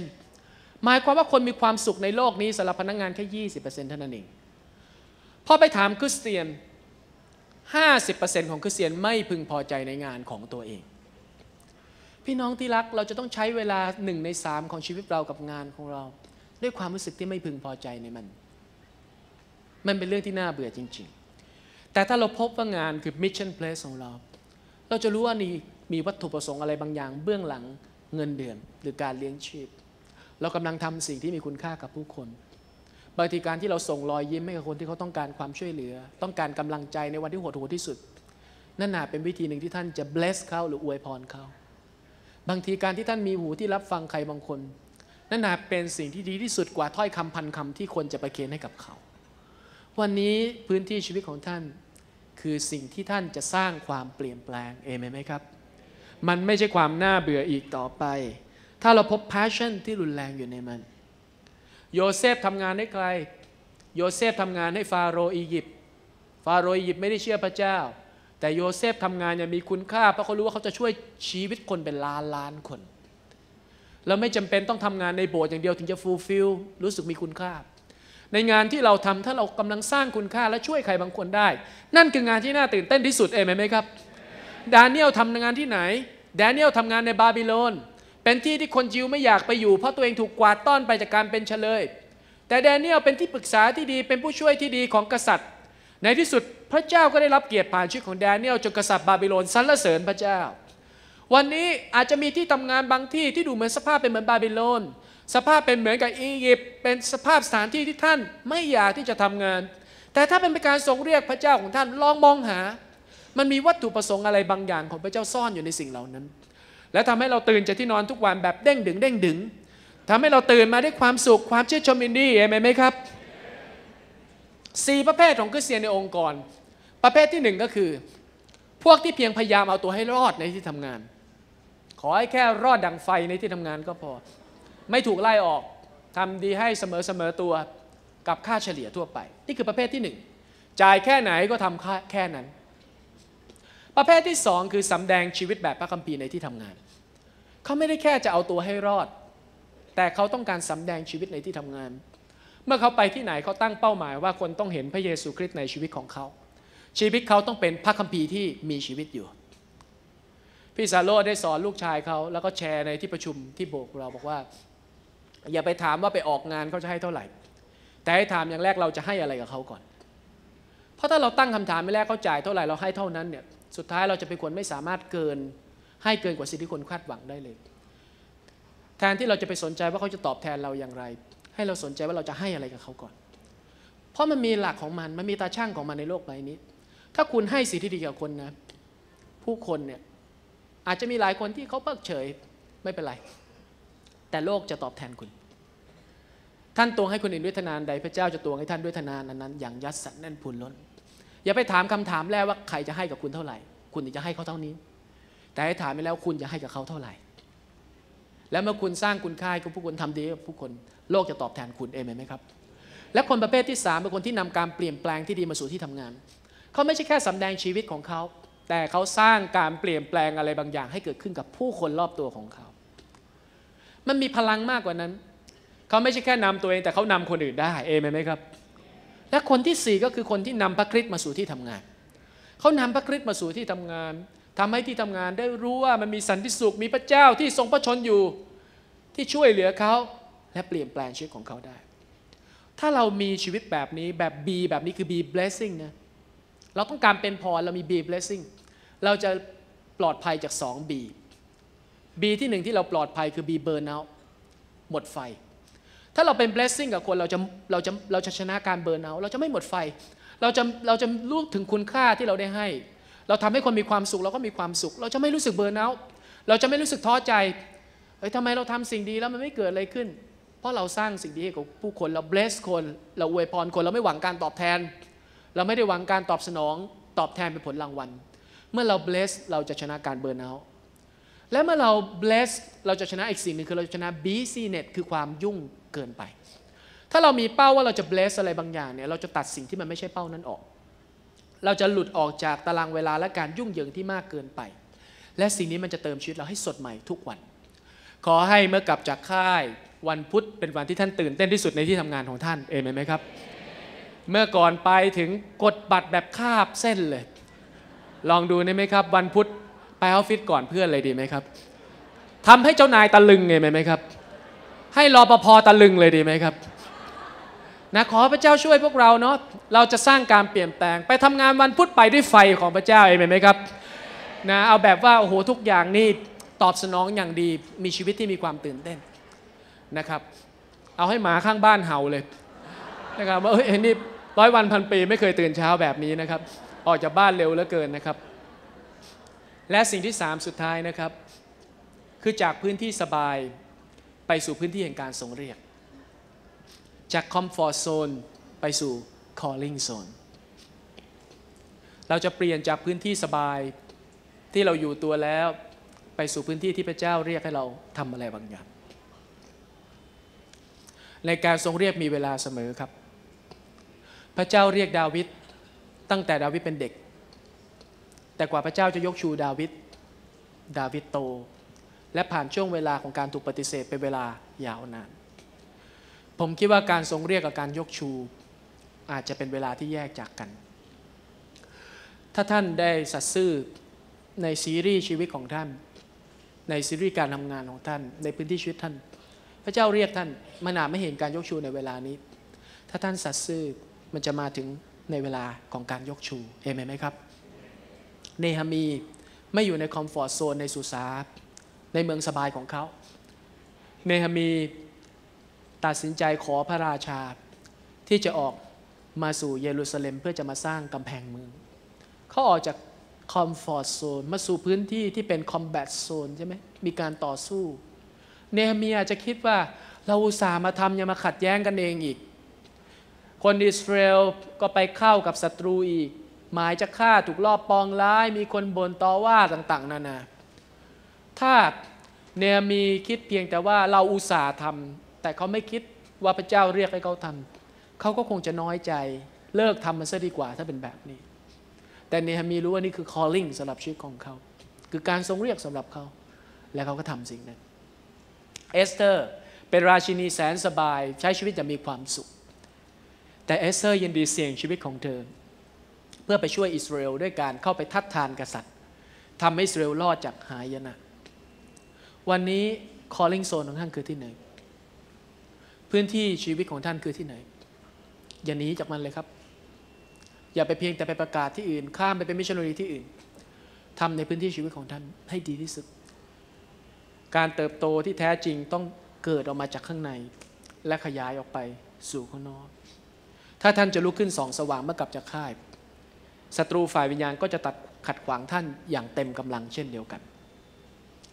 80%หมายความว่าคนมีความสุขในโลกนี้สำหรับพนักงานแค่ 20%เท่านั้นเอง พอไปถามคริสเตียน 50%ของคริสเตียนไม่พึงพอใจในงานของตัวเอง พี่น้องที่รักเราจะต้องใช้เวลาหนึ่งในสามของชีวิตเรากับงานของเรา ด้วยความรู้สึกที่ไม่พึงพอใจในมัน มันเป็นเรื่องที่น่าเบื่อจริงๆ แต่ถ้าเราพบว่างานคือ mission place ของเรา เราจะรู้ว่านี่มีวัตถุประสงค์อะไรบางอย่าง เบื้องหลังเงินเดือน หรือการเลี้ยงชีพ เรากำลังทำสิ่งที่มีคุณค่ากับผู้คนบางทีการที่เราส่งรอยยิ้มให้กับคนที่เขาต้องการความช่วยเหลือ ต้องการกำลังใจในวันที่หดหูที่สุด นั่นน่าเป็นวิธีหนึ่งที่ท่านจะ bless เขาหรืออวยพรเขาบางทีการที่ท่านมีหูที่รับฟังใครบางคนนั่นน่าเป็นสิ่งที่ดีที่สุดกว่าถ้อยคำพันคำที่คนจะประเคนให้กับเขา วันนี้พื้นที่ชีวิตของท่าน คือสิ่งที่ท่านจะสร้างความเปลี่ยนแปลงเอเมนไหมครับ มันไม่ใช่ความน่าเบื่ออีกต่อไป ถ้าเราพบ passion ที่รุนแรงอยู่ในมัน โยเซฟทำงานให้ใคร โยเซฟทำงานให้ฟาโรห์อียิปต์ฟาโรห์อียิปต์ไม่ได้เชื่อพระเจ้า แต่โยเซฟทำงานอย่างมีคุณค่า เพราะเขารู้ว่าเขาจะช่วยชีวิตคนเป็นล้านล้านคนเราไม่จำเป็นต้องทำงานในโบสถ์อย่างเดียวถึงจะ fulfill รู้สึกมีคุณค่า ในงานที่เราทำถ้าเรากำลังสร้างคุณค่าและช่วยใครบางคนได้ นั่นคืองานที่น่าตื่นเต้นที่สุดเอเมนไหมครับดาเนียลทำงานที่ไหนดาเนียลทำงานในบาบิโลน เป็นที่ที่คนยิวไม่อยากไปอยู่ เพราะตัวเองถูกกวาดต้อนไปจากการเป็นเชลย แต่แดเนียลเป็นที่ปรึกษาที่ดีเป็นผู้ช่วยที่ดีของกษัตริย์ ในที่สุดพระเจ้าก็ได้รับเกียรติผ่านชีวิตของแดเนียลจนกษัตริย์บาบิโลนสรรเสริญพระเจ้า วันนี้อาจจะมีที่ทำงานบางที่ที่ดูเหมือนสภาพเป็นเหมือนบาบิโลน สภาพเป็นเหมือนกับอียิปต์เป็นสภาพสถานที่ที่ท่านไม่อยากที่จะทำงาน แต่ถ้าเป็นการทรงเรียกพระเจ้าของท่านลองมองหา มันมีวัตถุประสงค์อะไรบางอย่างของพระเจ้าซ่อนอยู่ในสิ่งเหล่านั้น และทำให้เราตื่นจากที่นอนทุกวันแบบเด้งดึงเด้งดึงทำให้เราตื่นมาด้วยความสุขความชื่นชมยินดีเอเมนไหมครับสี่ประเภทของคริสเตียนในองค์กร ประเภทที่หนึ่งก็คือ พวกที่เพียงพยายามเอาตัวให้รอดในที่ทำงาน ขอให้แค่รอดดังไฟในที่ทำงานก็พอ ไม่ถูกไล่ออกทำดีให้เสมอเสมอตัวกับค่าเฉลี่ยทั่วไป นี่คือประเภทที่หนึ่งจ่ายแค่ไหนก็ทำแค่นั้น ประเภทที่สองคือสำแดงชีวิตแบบพระคัมภีร์ในที่ทำงาน เขาไม่ได้แค่จะเอาตัวให้รอด แต่เขาต้องการสำแดงชีวิตในที่ทำงาน เมื่อเขาไปที่ไหนเขาตั้งเป้าหมายว่าคนต้องเห็นพระเยซูคริสต์ในชีวิตของเขา ชีวิตเขาต้องเป็นพระคัมภีร์ที่มีชีวิตอยู่พี่ซาโลได้สอนลูกชายเขาแล้วก็แชร์ในที่ประชุมที่โบกเราบอกว่า อย่าไปถามว่าไปออกงานเขาจะให้เท่าไหร่ แต่ให้ถามอย่างแรกเราจะให้อะไรกับเขาก่อน เพราะถ้าเราตั้งคำถามไม่แรกเขาจ่ายเท่าไหร่เราให้เท่านั้นเนี่ยสุดท้ายเราจะเป็นคนไม่สามารถเกิน ให้เกินกว่าสิ่งที่คนคาดหวังได้เลย แทนที่เราจะไปสนใจว่าเขาจะตอบแทนเราอย่างไร ให้เราสนใจว่าเราจะให้อะไรกับเขาก่อน เพราะมันมีหลักของมันมันมีตาช่างของมันในโลกใบนี้ ถ้าคุณให้สิ่งที่ดีกับคนนะผู้คนเนี่ยอาจจะมีหลายคนที่เขาเพิกเฉยไม่เป็นไร แต่โลกจะตอบแทนคุณ ท่านตวงให้คนอื่นด้วยทนานใดพระเจ้าจะตวงให้ท่านด้วยทนานนั้นอย่างยัดสันแน่นพูนล้น อย่าไปถามคำถามแรกว่าใครจะให้กับคุณเท่าไหร่ คุณจะให้เขาเท่านี้ แต่ให้ถามไปแล้วคุณจะให้กับเขาเท่าไหร่ แล้วเมื่อคุณสร้างคุณค่ากับผู้คนทำดีกับผู้คนโลกจะตอบแทนคุณเองไหมครับ และคนประเภทที่สามเป็นคนที่นำการเปลี่ยนแปลงที่ดีมาสู่ที่ทำงานเขาไม่ใช่แค่สำแดงชีวิตของเขาแต่เขาสร้างการเปลี่ยนแปลงอะไรบางอย่างให้เกิดขึ้นกับผู้คนรอบตัวของเขา มันมีพลังมากกว่านั้น เขาไม่ใช่แค่นำตัวเองแต่เขานำคนอื่นได้เอเมนไหมครับ และคนที่สี่ก็คือคนที่นำพระคริสต์มาสู่ที่ทำงาน เขานำพระคริสต์มาสู่ที่ทำงานทำให้ที่ทำงานได้รู้ว่ามันมีสันติสุขมีพระเจ้าที่ทรงพระชนอยู่ที่ช่วยเหลือเขาและเปลี่ยนแปลงชีวิตของเขาได้ ถ้าเรามีชีวิตแบบนี้แบบ B แบบนี้คือ B blessing นะเราต้องการเป็นพรเรามี B blessing เราจะปลอดภัยจาก 2 B B ที่หนึ่งที่เราปลอดภัยคือ B burn out หมดไฟ ถ้าเราเป็น blessing กับคนเราจะเราจะเราจะชนะการ burn out เราจะไม่หมดไฟ เราจะเราจะรู้ถึงคุณค่าที่เราได้ให้ เราทำให้คนมีความสุขเราก็มีความสุข เราจะไม่รู้สึก burn out เราจะไม่รู้สึกท้อใจเฮ้ยทำไมเราทำสิ่งดีแล้วมันไม่เกิดอะไรขึ้น เพราะเราสร้างสิ่งดีให้กับผู้คนเรา bless คน เราอวยพรคนเราไม่หวังการตอบแทน เราไม่ได้หวังการตอบสนอง ตอบแทนเป็นผลรางวัล เมื่อเรา bless เราจะชนะการ burn out และเมื่อเรา bless เราจะชนะอีกสิ่งหนึ่งคือเราจะชนะ busyness คือความยุ่ง เกินไป ถ้าเรามีเป้าว่าเราจะ bless อะไรบางอย่างเนี่ยเราจะตัดสิ่งที่มันไม่ใช่เป้านั้นออก เราจะหลุดออกจากตารางเวลาและการยุ่งเหยิงที่มากเกินไป และสิ่งนี้มันจะเติมชีวิตเราให้สดใหม่ทุกวัน ขอให้เมื่อกลับจากค่ายวันพุธเป็นวันที่ท่านตื่นเต้นที่สุดในที่ทำงานของท่านเอเมนไหมครับ เมื่อก่อนไปถึงกดบัตรแบบคาบเส้นเลย ลองดูได้ไหมครับ วันพุธไปออฟฟิศก่อนเพื่อนเลยดีไหมครับทำให้เจ้านายตะลึงไงไหมครับ ให้รอปภตะลึงเลยดีไหมครับนะขอพระเจ้าช่วยพวกเราเนาะเราจะสร้างการเปลี่ยนแปลง ไปทำงานวันพุธไปด้วยไฟของพระเจ้าเองไหมครับนะเอาแบบว่าโอ้โหทุกอย่างนี่ตอบสนองอย่างดีมีชีวิตที่มีความตื่นเต้นนะครับ เอาให้หมาข้างบ้านเห่าเลยนะครับว่าเฮ้ยนี่ร้อยวันพันปีไม่เคยตื่นเช้าแบบนี้นะครับ ออกจากบ้านเร็วเหลือเกินนะครับ และสิ่งที่สามสุดท้ายนะครับ คือจากพื้นที่สบาย ไปสู่พื้นที่แห่งการทรงเรียก จากคอมฟอร์ z โซนไปสู่ calling zone เราจะเปลี่ยนจากพื้นที่สบายที่เราอยู่ตัวแล้ว ไปสู่พื้นที่ที่พระเจ้าเรียกให้เราทำอะไรบางอย่าง ในการทรงเรียกมีเวลาเสมอครับ พระเจ้าเรียกดาวิดตั้งแต่ดาวิดเป็นเด็ก แต่กว่าพระเจ้าจะยกชูดาวิดดาวิดโต และผ่านช่วงเวลาของการถูกปฏิเสธเป็นเวลายาวนาน ผมคิดว่าการทรงเรียกกับการยกชู อาจจะเป็นเวลาที่แยกจากกัน ถ้าท่านได้สัตย์ซื่อในซีรีส์ชีวิตของท่าน ในซีรีส์การทำงานของท่าน ในพื้นที่ชีวิตท่าน พระเจ้าเรียกท่านมานานไม่เห็นการยกชูในเวลานี้ ถ้าท่านสัตย์ซื่อมันจะมาถึงในเวลาของการยกชูเอเมนไหมครับ เนหะมีย์ไม่อยู่ใน comfort zone ในสุสา ในเมืองสบายของเขา เนฮามีตัดสินใจขอพระราชา ที่จะออกมาสู่เยรูซาเล็มเพื่อจะมาสร้างกำแพงเมือง เขาออกจากคอมฟอร์ทโซนมาสู่พื้นที่ที่เป็นคอมแบทโซนใช่ไหมมีการต่อสู้ เนฮามีอาจจะคิดว่าเราอุตส่าห์มาทำยังมาขัดแย้งกันเองอีก คนอิสราเอลก็ไปเข้ากับศัตรูอีก หมายจะฆ่าถูกลอบปองร้าย มีคนบนต่อว่าต่าง ๆ นานา ถ้าเนหะมีย์คิดเพียงแต่ว่าเราอุตส่าห์ทำแต่เขาไม่คิดว่าพระเจ้าเรียกให้เขาทำเขาก็คงจะน้อยใจ เลิกทำมันซะดีกว่าถ้าเป็นแบบนี้ แต่เนหะมีย์รู้ว่านี่คือ calling สำหรับชีวิตของเขา คือการทรงเรียกสำหรับเขา และเขาก็ทำสิ่งนั้น เอสเตอร์เป็นราชินีแสนสบาย ใช้ชีวิตอย่างมีความสุข แต่เอสเตอร์ยินดีเสี่ยงชีวิตของเธอ เพื่อไปช่วยอิสราเอลด้วยการเข้าไปทัดทานกษัตริย์ทำให้อิสราเอลรอดจากหายนะ วันนี้ calling zone ของท่านคือที่ไหน พื้นที่ชีวิตของท่านคือที่ไหน อย่าหนีจากมันเลยครับ อย่าไปเพียงแต่ไปประกาศที่อื่น ข้ามไปเป็นมิชชันนารีที่อื่นทำในพื้นที่ชีวิตของท่านให้ดีที่สุด การเติบโตที่แท้จริงต้องเกิดออกมาจากข้างใน และขยายออกไปสู่ข้างนอก ถ้าท่านจะลุกขึ้นสองสว่างเมื่อกลับจากค่ายศัตรูฝ่ายวิญญาณก็จะตัดขัดขวางท่านอย่างเต็มกำลังเช่นเดียวกัน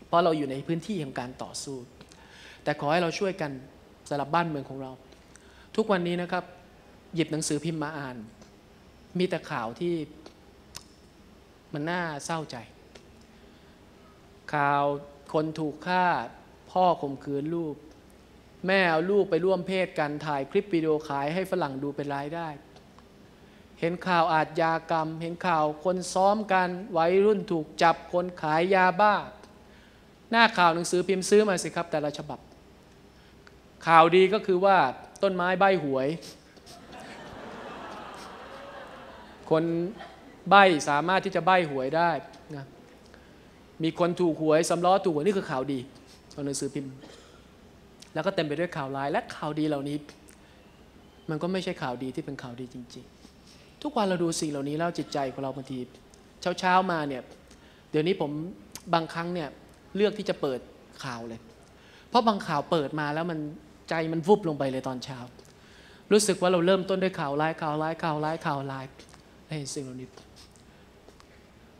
เพราะเราอยู่ในพื้นที่ของการต่อสู้ แต่ขอให้เราช่วยกันสำหรับบ้านเมืองของเรา ทุกวันนี้นะครับ หยิบหนังสือพิมพ์มาอ่าน มีแต่ข่าวที่มันน่าเศร้าใจ ข่าวคนถูกฆ่าพ่อข่มขืนลูก แม่เอาลูกไปร่วมเพศกันถ่ายคลิปวิดีโอขายให้ฝรั่งดูเป็นรายได้ เห็นข่าวอาชญากรรม เห็นข่าวคนซ้อมกันวัยรุ่นถูกจับคนขายยาบ้า หน้าข่าวหนังสือพิมพ์ซื้อมาสิครับ แต่ละฉบับ ข่าวดีก็คือว่าต้นไม้ใบหวย คนใบสามารถที่จะใบหวยได้นะมีคนถูกหวยสำล้อถูกหวยนี่คือข่าวดีของหนังสือพิมพ์ แล้วก็เต็มไปด้วยข่าวร้ายและข่าวดีเหล่านี้ มันก็ไม่ใช่ข่าวดีที่เป็นข่าวดีจริง ๆ ทุกวันเราดูสิ่งเหล่านี้แล้วจิตใจของเราบางทีเช้าๆมาเนี่ยเดี๋ยวนี้ผมบางครั้งเนี่ย เลือกที่จะเปิดข่าวเลย เพราะบางข่าวเปิดมาแล้วมันใจมันวุบลงไปเลยตอนเช้า รู้สึกว่าเราเริ่มต้นด้วยข่าวร้ายข่าวร้ายข่าวร้ายข่าวร้ายและเห็นสิ่งเหล่านี้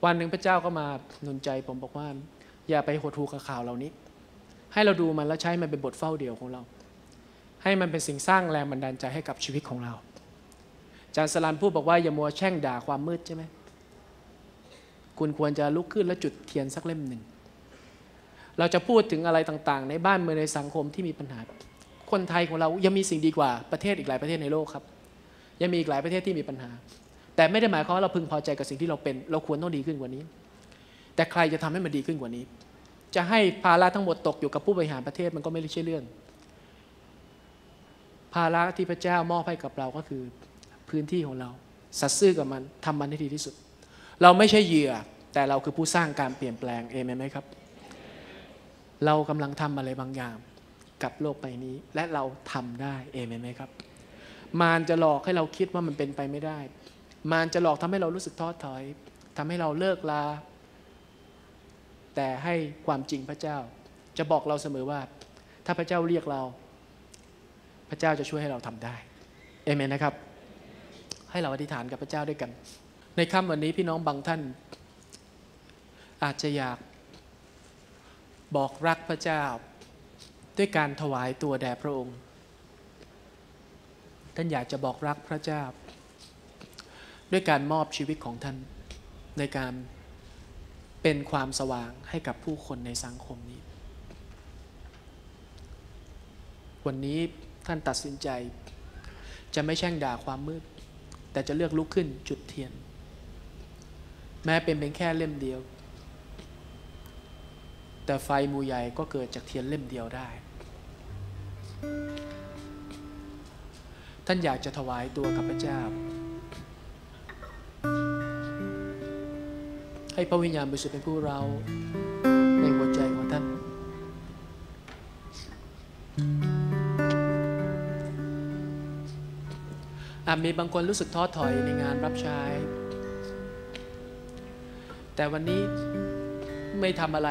วันหนึ่งพระเจ้าก็มาหนุนใจผมบอกว่า อย่าไปหดหู่กับข่าวเหล่านี้ ให้เราดูมันแล้วใช้มันเป็นบทเฝ้าเดี่ยวของเรา ให้มันเป็นสิ่งสร้างแรงบันดาลใจให้กับชีวิตของเราอาจารย์สลันพูดบอกว่าอย่ามัวแช่งด่าความมืดใช่ไหมคุณควรจะลุกขึ้นและจุดเทียนสักเล่มหนึ่ง เราจะพูดถึงอะไรต่างๆ ในบ้านเมืองในสังคมที่มีปัญหา คนไทยของเรายังมีสิ่งดีกว่าประเทศอีกหลายประเทศในโลกครับ ยังมีอีกหลายประเทศที่มีปัญหา แต่ไม่ได้หมายความว่าเราพึงพอใจกับสิ่งที่เราเป็น เราควรต้องดีขึ้นกว่านี้ แต่ใครจะทำให้มันดีขึ้นกว่านี้ จะให้ภาระทั้งหมดตกอยู่กับผู้บริหารประเทศมันก็ไม่ใช่เรื่อง ภาระที่พระเจ้ามอบให้กับเราก็คือพื้นที่ของเรา สัตย์ซื่อกับมันทำมันให้ดีที่สุด เราไม่ใช่เหยื่อแต่เราคือผู้สร้างการเปลี่ยนแปลงเอเมนไหมครับ เรากำลังทำอะไรบางอย่างกับโลกใบนี้ และเราทำได้เอเมนไหมครับ มารจะหลอกให้เราคิดว่ามันเป็นไปไม่ได้ มารจะหลอกทำให้เรารู้สึกท้อถอยทำให้เราเลิกลา แต่ให้ความจริงพระเจ้า จะบอกเราเสมอว่า ถ้าพระเจ้าเรียกเรา พระเจ้าจะช่วยให้เราทำได้เอเมนนะครับ ให้เราอธิษฐานกับพระเจ้าด้วยกัน ในค่ำวันนี้พี่น้องบางท่าน อาจจะอยาก บอกรักพระเจ้า ด้วยการถวายตัวแด่พระองค์ ท่านอยากจะบอกรักพระเจ้า ด้วยการมอบชีวิตของท่านในการเป็นความสว่างให้กับผู้คนในสังคมนี้ วันนี้ท่านตัดสินใจ จะไม่แช่งด่าความมืด แต่จะเลือกลุกขึ้นจุดเทียน แม้เป็นเพียงแค่เล่มเดียว แต่ไฟมูใหญ่ก็เกิดจากเทียนเล่มเดียวได้ ท่านอยากจะถวายตัวกับพระเจ้า ให้พระวิญญาณบริสุทธิ์เป็นผู้เราในหัวใจของท่าน อาจมีบางคนรู้สึกท้อถอยในงานรับใช้ แต่วันนี้ไม่ทำอะไร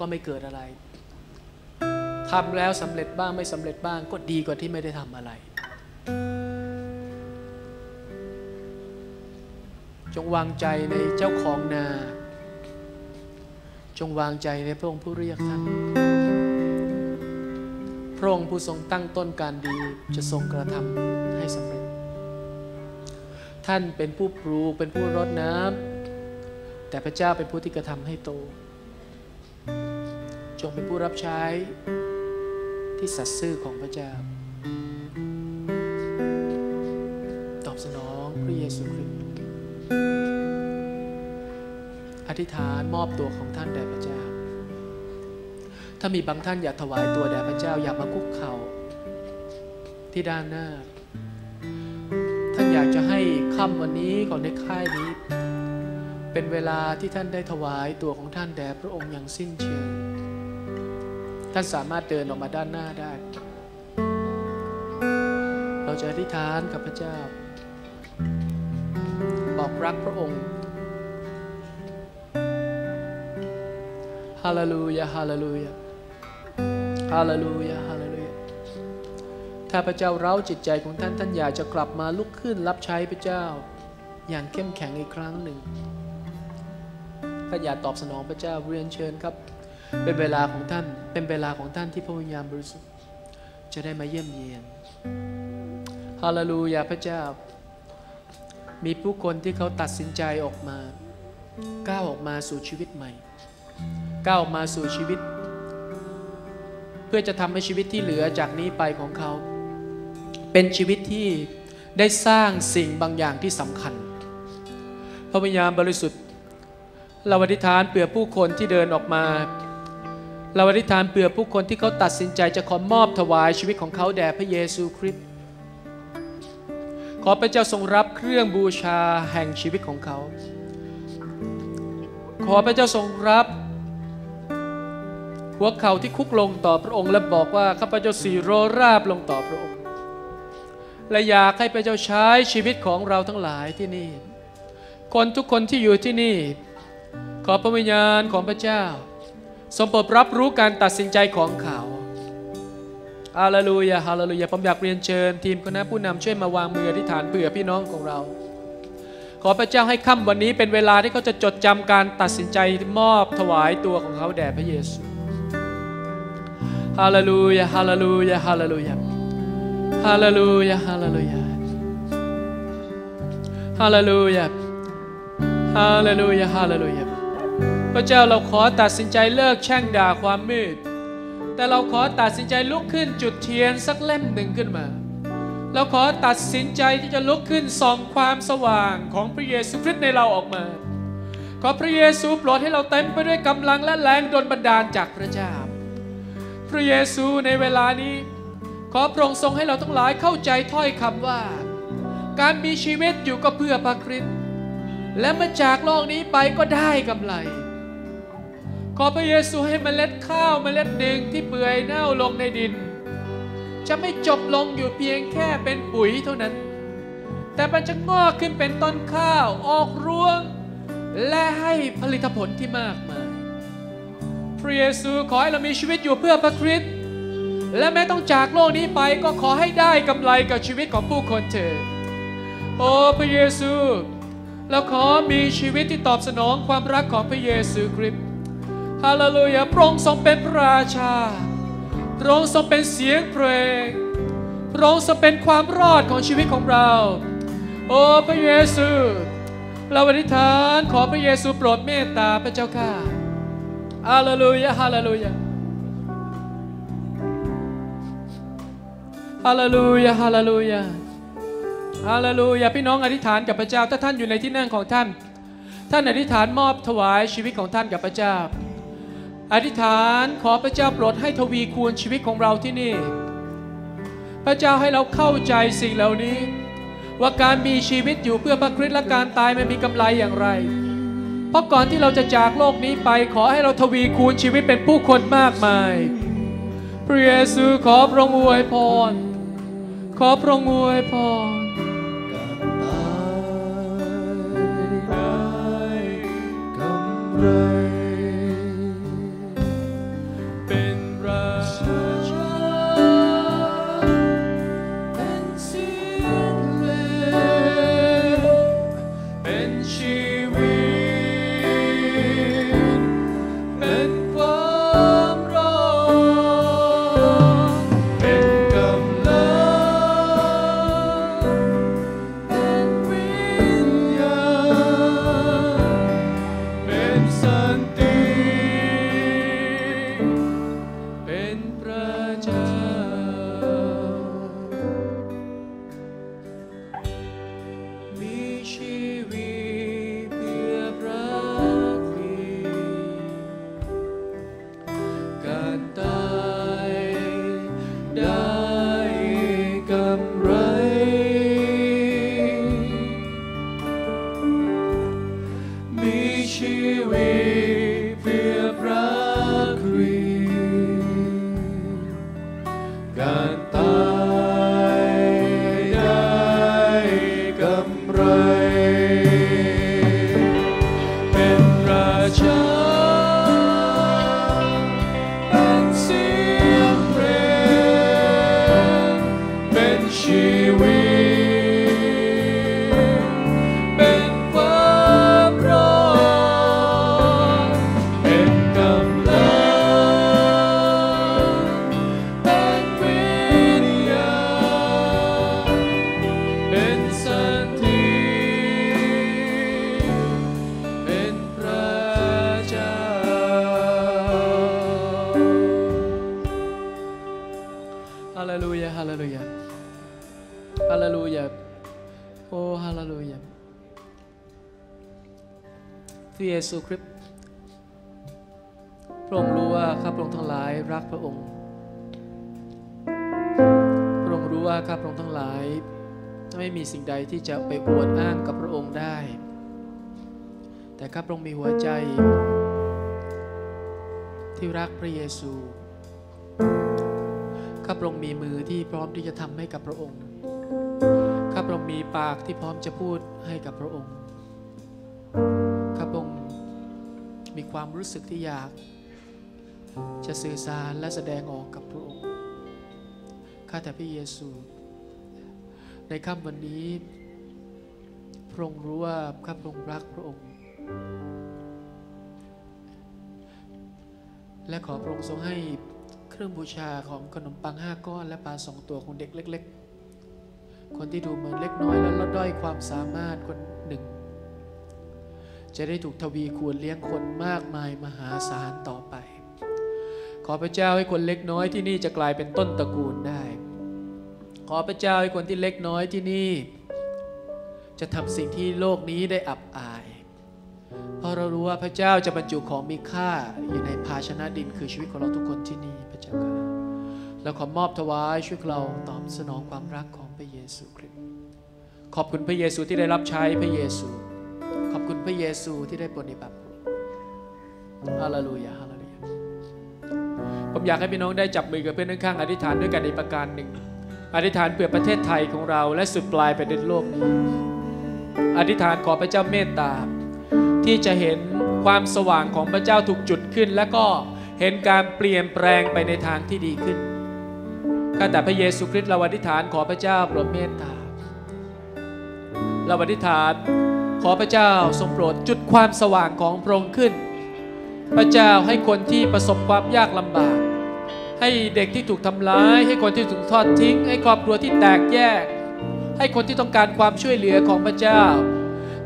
ก็ไม่เกิดอะไรทำแล้วสำเร็จบ้างไม่สำเร็จบ้างก็ดีกว่าที่ไม่ได้ทำอะไร จงวางใจในเจ้าของนา จงวางใจในพระองค์ผู้เรียกท่าน พระองค์ผู้ทรงตั้งต้นการดีจะทรงกระทำให้สำเร็จ ท่านเป็นผู้ปลูกเป็นผู้รดน้ำแต่พระเจ้าเป็นผู้ที่กระทำให้โต จงเป็นผู้รับใช้ที่สัตย์ซื่อของพระเจ้า ตอบสนองพระเยซูคริสต์อธิษฐานมอบตัวของท่านแด่พระเจ้า ถ้ามีบางท่านอยากถวายตัวแด่พระเจ้าอยากมาคุกเข่า ที่ด้านหน้า ท่านอยากจะให้ค่ำวันนี้ของในค่ายนี้ เป็นเวลาที่ท่านได้ถวายตัวของท่านแด่พระองค์อย่างสิ้นเชิง ท่านสามารถเดินออกมาด้านหน้าได้ เราจะอธิษฐานกับพระเจ้า บอกรักพระองค์ฮาเลลูยาฮาเลลูยาฮาเลลูยาฮาเลลูยาถ้าพระเจ้าเร้าจิตใจของท่านท่านอยากจะกลับมาลุกขึ้นรับใช้พระเจ้า อย่างเข้มแข็งอีกครั้งหนึ่งท่านอยากตอบสนองพระเจ้าเรียนเชิญครับ เป็นเวลาของท่านเป็นเวลาของท่านที่พระวิญญาณบริสุทธิ์จะได้มาเยี่ยมเยียนฮาเลลูยาพระเจ้า มีผู้คนที่เขาตัดสินใจออกมาก้าวออกมาสู่ชีวิตใหม่ก้าวออกมาสู่ชีวิต เพื่อจะทำให้ชีวิตที่เหลือจากนี้ไปของเขา เป็นชีวิตที่ได้สร้างสิ่งบางอย่างที่สำคัญ พระวิญญาณบริสุทธิ์เราอธิษฐานเผื่อผู้คนที่เดินออกมา เราอธิษฐานเผื่อผู้คนที่เขาตัดสินใจจะขอมอบถวายชีวิตของเขาแด่พระเยซูคริสต์ขอพระเจ้าทรงรับเครื่องบูชาแห่งชีวิตของเขา ขอพระเจ้าทรงรับหัวเข่าที่คุกลงต่อพระองค์ และบอกว่าข้าพเจ้าสีโรราบลงต่อพระองค์ และอยากให้พระเจ้าใช้ชีวิตของเราทั้งหลายที่นี่ คนทุกคนที่อยู่ที่นี่ ขอพระวิญญาณของพระเจ้า ทรงโปรดรับรู้การตัดสินใจของเขาฮาเลลูยาฮาเลลูยาผมอยากเรียนเชิญ ทีมคณะผู้นำช่วยมาวางมืออธิษฐานเผื่อพี่น้องของเรา ขอพระเจ้าให้ค่ำวันนี้เป็นเวลาที่เขาจะจดจำการตัดสินใจมอบถวายตัวของเขาแด่พระเยซูฮาเลลูยาฮาเลลูยาฮาเลลูยาฮาเลลูยาฮาเลลูยาฮาเลลูยาฮาเลลูยาฮาเลลูยา พระเจ้าเราขอตัดสินใจเลิกแช่งด่าความมืด แต่เราขอตัดสินใจลุกขึ้นจุดเทียนสักเล่มหนึ่งขึ้นมา เราขอตัดสินใจที่จะลุกขึ้นส่องความสว่างของพระเยซูคริสต์ในเราออกมา ขอพระเยซูโปรดให้เราเต็มไปด้วยกำลังและแรงดลบันดาลจากพระเจ้า พระเยซูในเวลานี้ ขอพระองค์ทรงให้เราทั้งหลายเข้าใจถ้อยคำว่า การมีชีวิตอยู่ก็เพื่อพระคริสต์และเมื่อจากโลกนี้ไปก็ได้กำไร ขอพระเยซูให้เมล็ดข้าวเมล็ดหนึ่งที่เปื่อยเน่าลงในดิน จะไม่จบลงอยู่เพียงแค่เป็นปุ๋ยเท่านั้น แต่มันจะงอกขึ้นเป็นต้นข้าวออกรวง และให้ผลิตผลที่มากมาย พระเยซูขอให้เรามีชีวิตอยู่เพื่อพระคริสต์และแม้ต้องจากโลกนี้ไปก็ขอให้ได้กำไรกับชีวิตของผู้คนเถิดโอ้พระเยซู เราขอมีชีวิตที่ตอบสนองความรักของพระเยซูคริสต์ ฮาเลลูยาพระองค์ทรงเป็นพระราชา พระองค์ทรงเป็นเสียงเพลง พระองค์ทรงเป็นความรอดของชีวิตของเรา โอ้พระเยซู เราอธิษฐานขอพระเยซูโปรดเมตตาพระเจ้าข้าฮาเลลูยาฮาเลลูยาฮาเลลูยาฮาเลลูยาฮาเลลูยาพี่น้องอธิษฐานกับพระเจ้า ถ้าท่านอยู่ในที่นั่งของท่าน ท่านอธิษฐานมอบถวายชีวิตของท่านกับพระเจ้า อธิษฐานขอพระเจ้าโปรดให้ทวีคูณชีวิตของเราที่นี่ พระเจ้าให้เราเข้าใจสิ่งเหล่านี้ ว่าการมีชีวิตอยู่เพื่อพระคริสต์และการตายมันมีกำไรอย่างไร เพราะก่อนที่เราจะจากโลกนี้ไปขอให้เราทวีคูณชีวิตเป็นผู้คนมากมาย พระเยซูขอพระองค์อวยพร ขอพระองค์อวยพรเป็น โอฮาเลลูยาพระเยซูคริสต์พระองค์รู้ว่าข้าพระองค์ทั้งหลายรักพระองค์ พระองค์รู้ว่าข้าพระองค์ทั้งหลาย ไม่มีสิ่งใดที่จะไปอวดอ้างกับพระองค์ได้ แต่ข้าพระองค์มีหัวใจ ที่รักพระเยซู ข้าพระองค์มีมือที่พร้อมที่จะทำให้กับพระองค์ พระองค์มีปากที่พร้อมจะพูดให้กับพระองค์ ข้าพระองค์มีความรู้สึกที่อยาก จะสื่อสารและแสดงออกกับพระองค์ ข้าแต่พระเยซู ในค่ำวันนี้ พระองค์รู้ว่าข้าพระองค์รักพระองค์ และขอพระองค์ทรงให้เครื่องบูชาของขนมปังห้าก้อนและปลาสองตัวของเด็กเล็ก ๆ คนที่ดูเหมือนเล็กน้อยและลดด้อยความสามารถคนหนึ่ง จะได้ถูกทวีคูณเลี้ยงคนมากมายมหาศาลต่อไป ขอพระเจ้าให้คนเล็กน้อยที่นี่จะกลายเป็นต้นตระกูลได้ ขอพระเจ้าให้คนที่เล็กน้อยที่นี่ จะทำสิ่งที่โลกนี้ได้อับอาย เพราะเรารู้ว่าพระเจ้าจะบรรจุของมีค่าอยู่ในภาชนะดินคือชีวิตของเราทุกคนที่นี่พระเจ้าค่ะแล้วขอมอบถวายช่วยเราตอบสนองความรักของ พระเยซูคริสต์ขอบคุณพระเยซูที่ได้รับใช้พระเยซู ขอบคุณพระเยซูที่ได้ปฏิบัติฮาเลลูยาฮาเลลูยาผมอยากให้พี่น้องได้จับมือกับเพื่อนข้างๆอธิษฐานด้วยกันในประการหนึ่ง อธิษฐานเพื่อประเทศไทยของเราและสุดปลายแผ่นดินโลกนี้ อธิษฐานขอพระเจ้าเมตตา ที่จะเห็นความสว่างของพระเจ้าถูกจุดขึ้น และก็เห็นการเปลี่ยนแปลงไปในทางที่ดีขึ้น ข้าแต่พระเยซูคริสต์เราอธิษฐานขอพระเจ้าโปรดเมตตาเราอธิษฐานขอพระเจ้าทรงโปรดจุดความสว่างของพระองค์ขึ้น พระเจ้าให้คนที่ประสบความยากลำบาก ให้เด็กที่ถูกทำร้าย ให้คนที่ถูกทอดทิ้ง ให้ครอบครัวที่แตกแยก ให้คนที่ต้องการความช่วยเหลือของพระเจ้า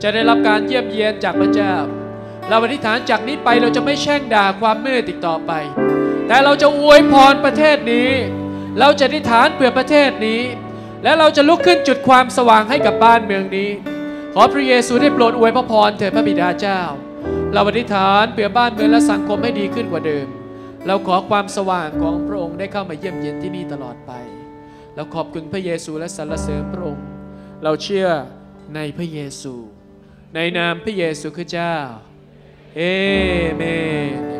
จะได้รับการเยี่ยมเยียนจากพระเจ้า เราอธิษฐานจากนี้ไปเราจะไม่แช่งด่าความมืดอีกต่อไป แต่เราจะอวยพรประเทศนี้ เราจะอธิษฐานเพื่อประเทศนี้ และเราจะลุกขึ้นจุดความสว่างให้กับบ้านเมืองนี้ ขอพระเยซูได้โปรดอวยพระพรเถิดพระบิดาเจ้า เราอธิษฐานเพื่อบ้านเมืองและสังคมให้ดีขึ้นกว่าเดิม เราขอความสว่างของพระองค์ได้เข้ามาเยี่ยมเยียนที่นี่ตลอดไป เราขอบคุณพระเยซูและสรรเสริญพระองค์ เราเชื่อในพระเยซู ในนามพระเยซูคริสต์เจ้า เอเมน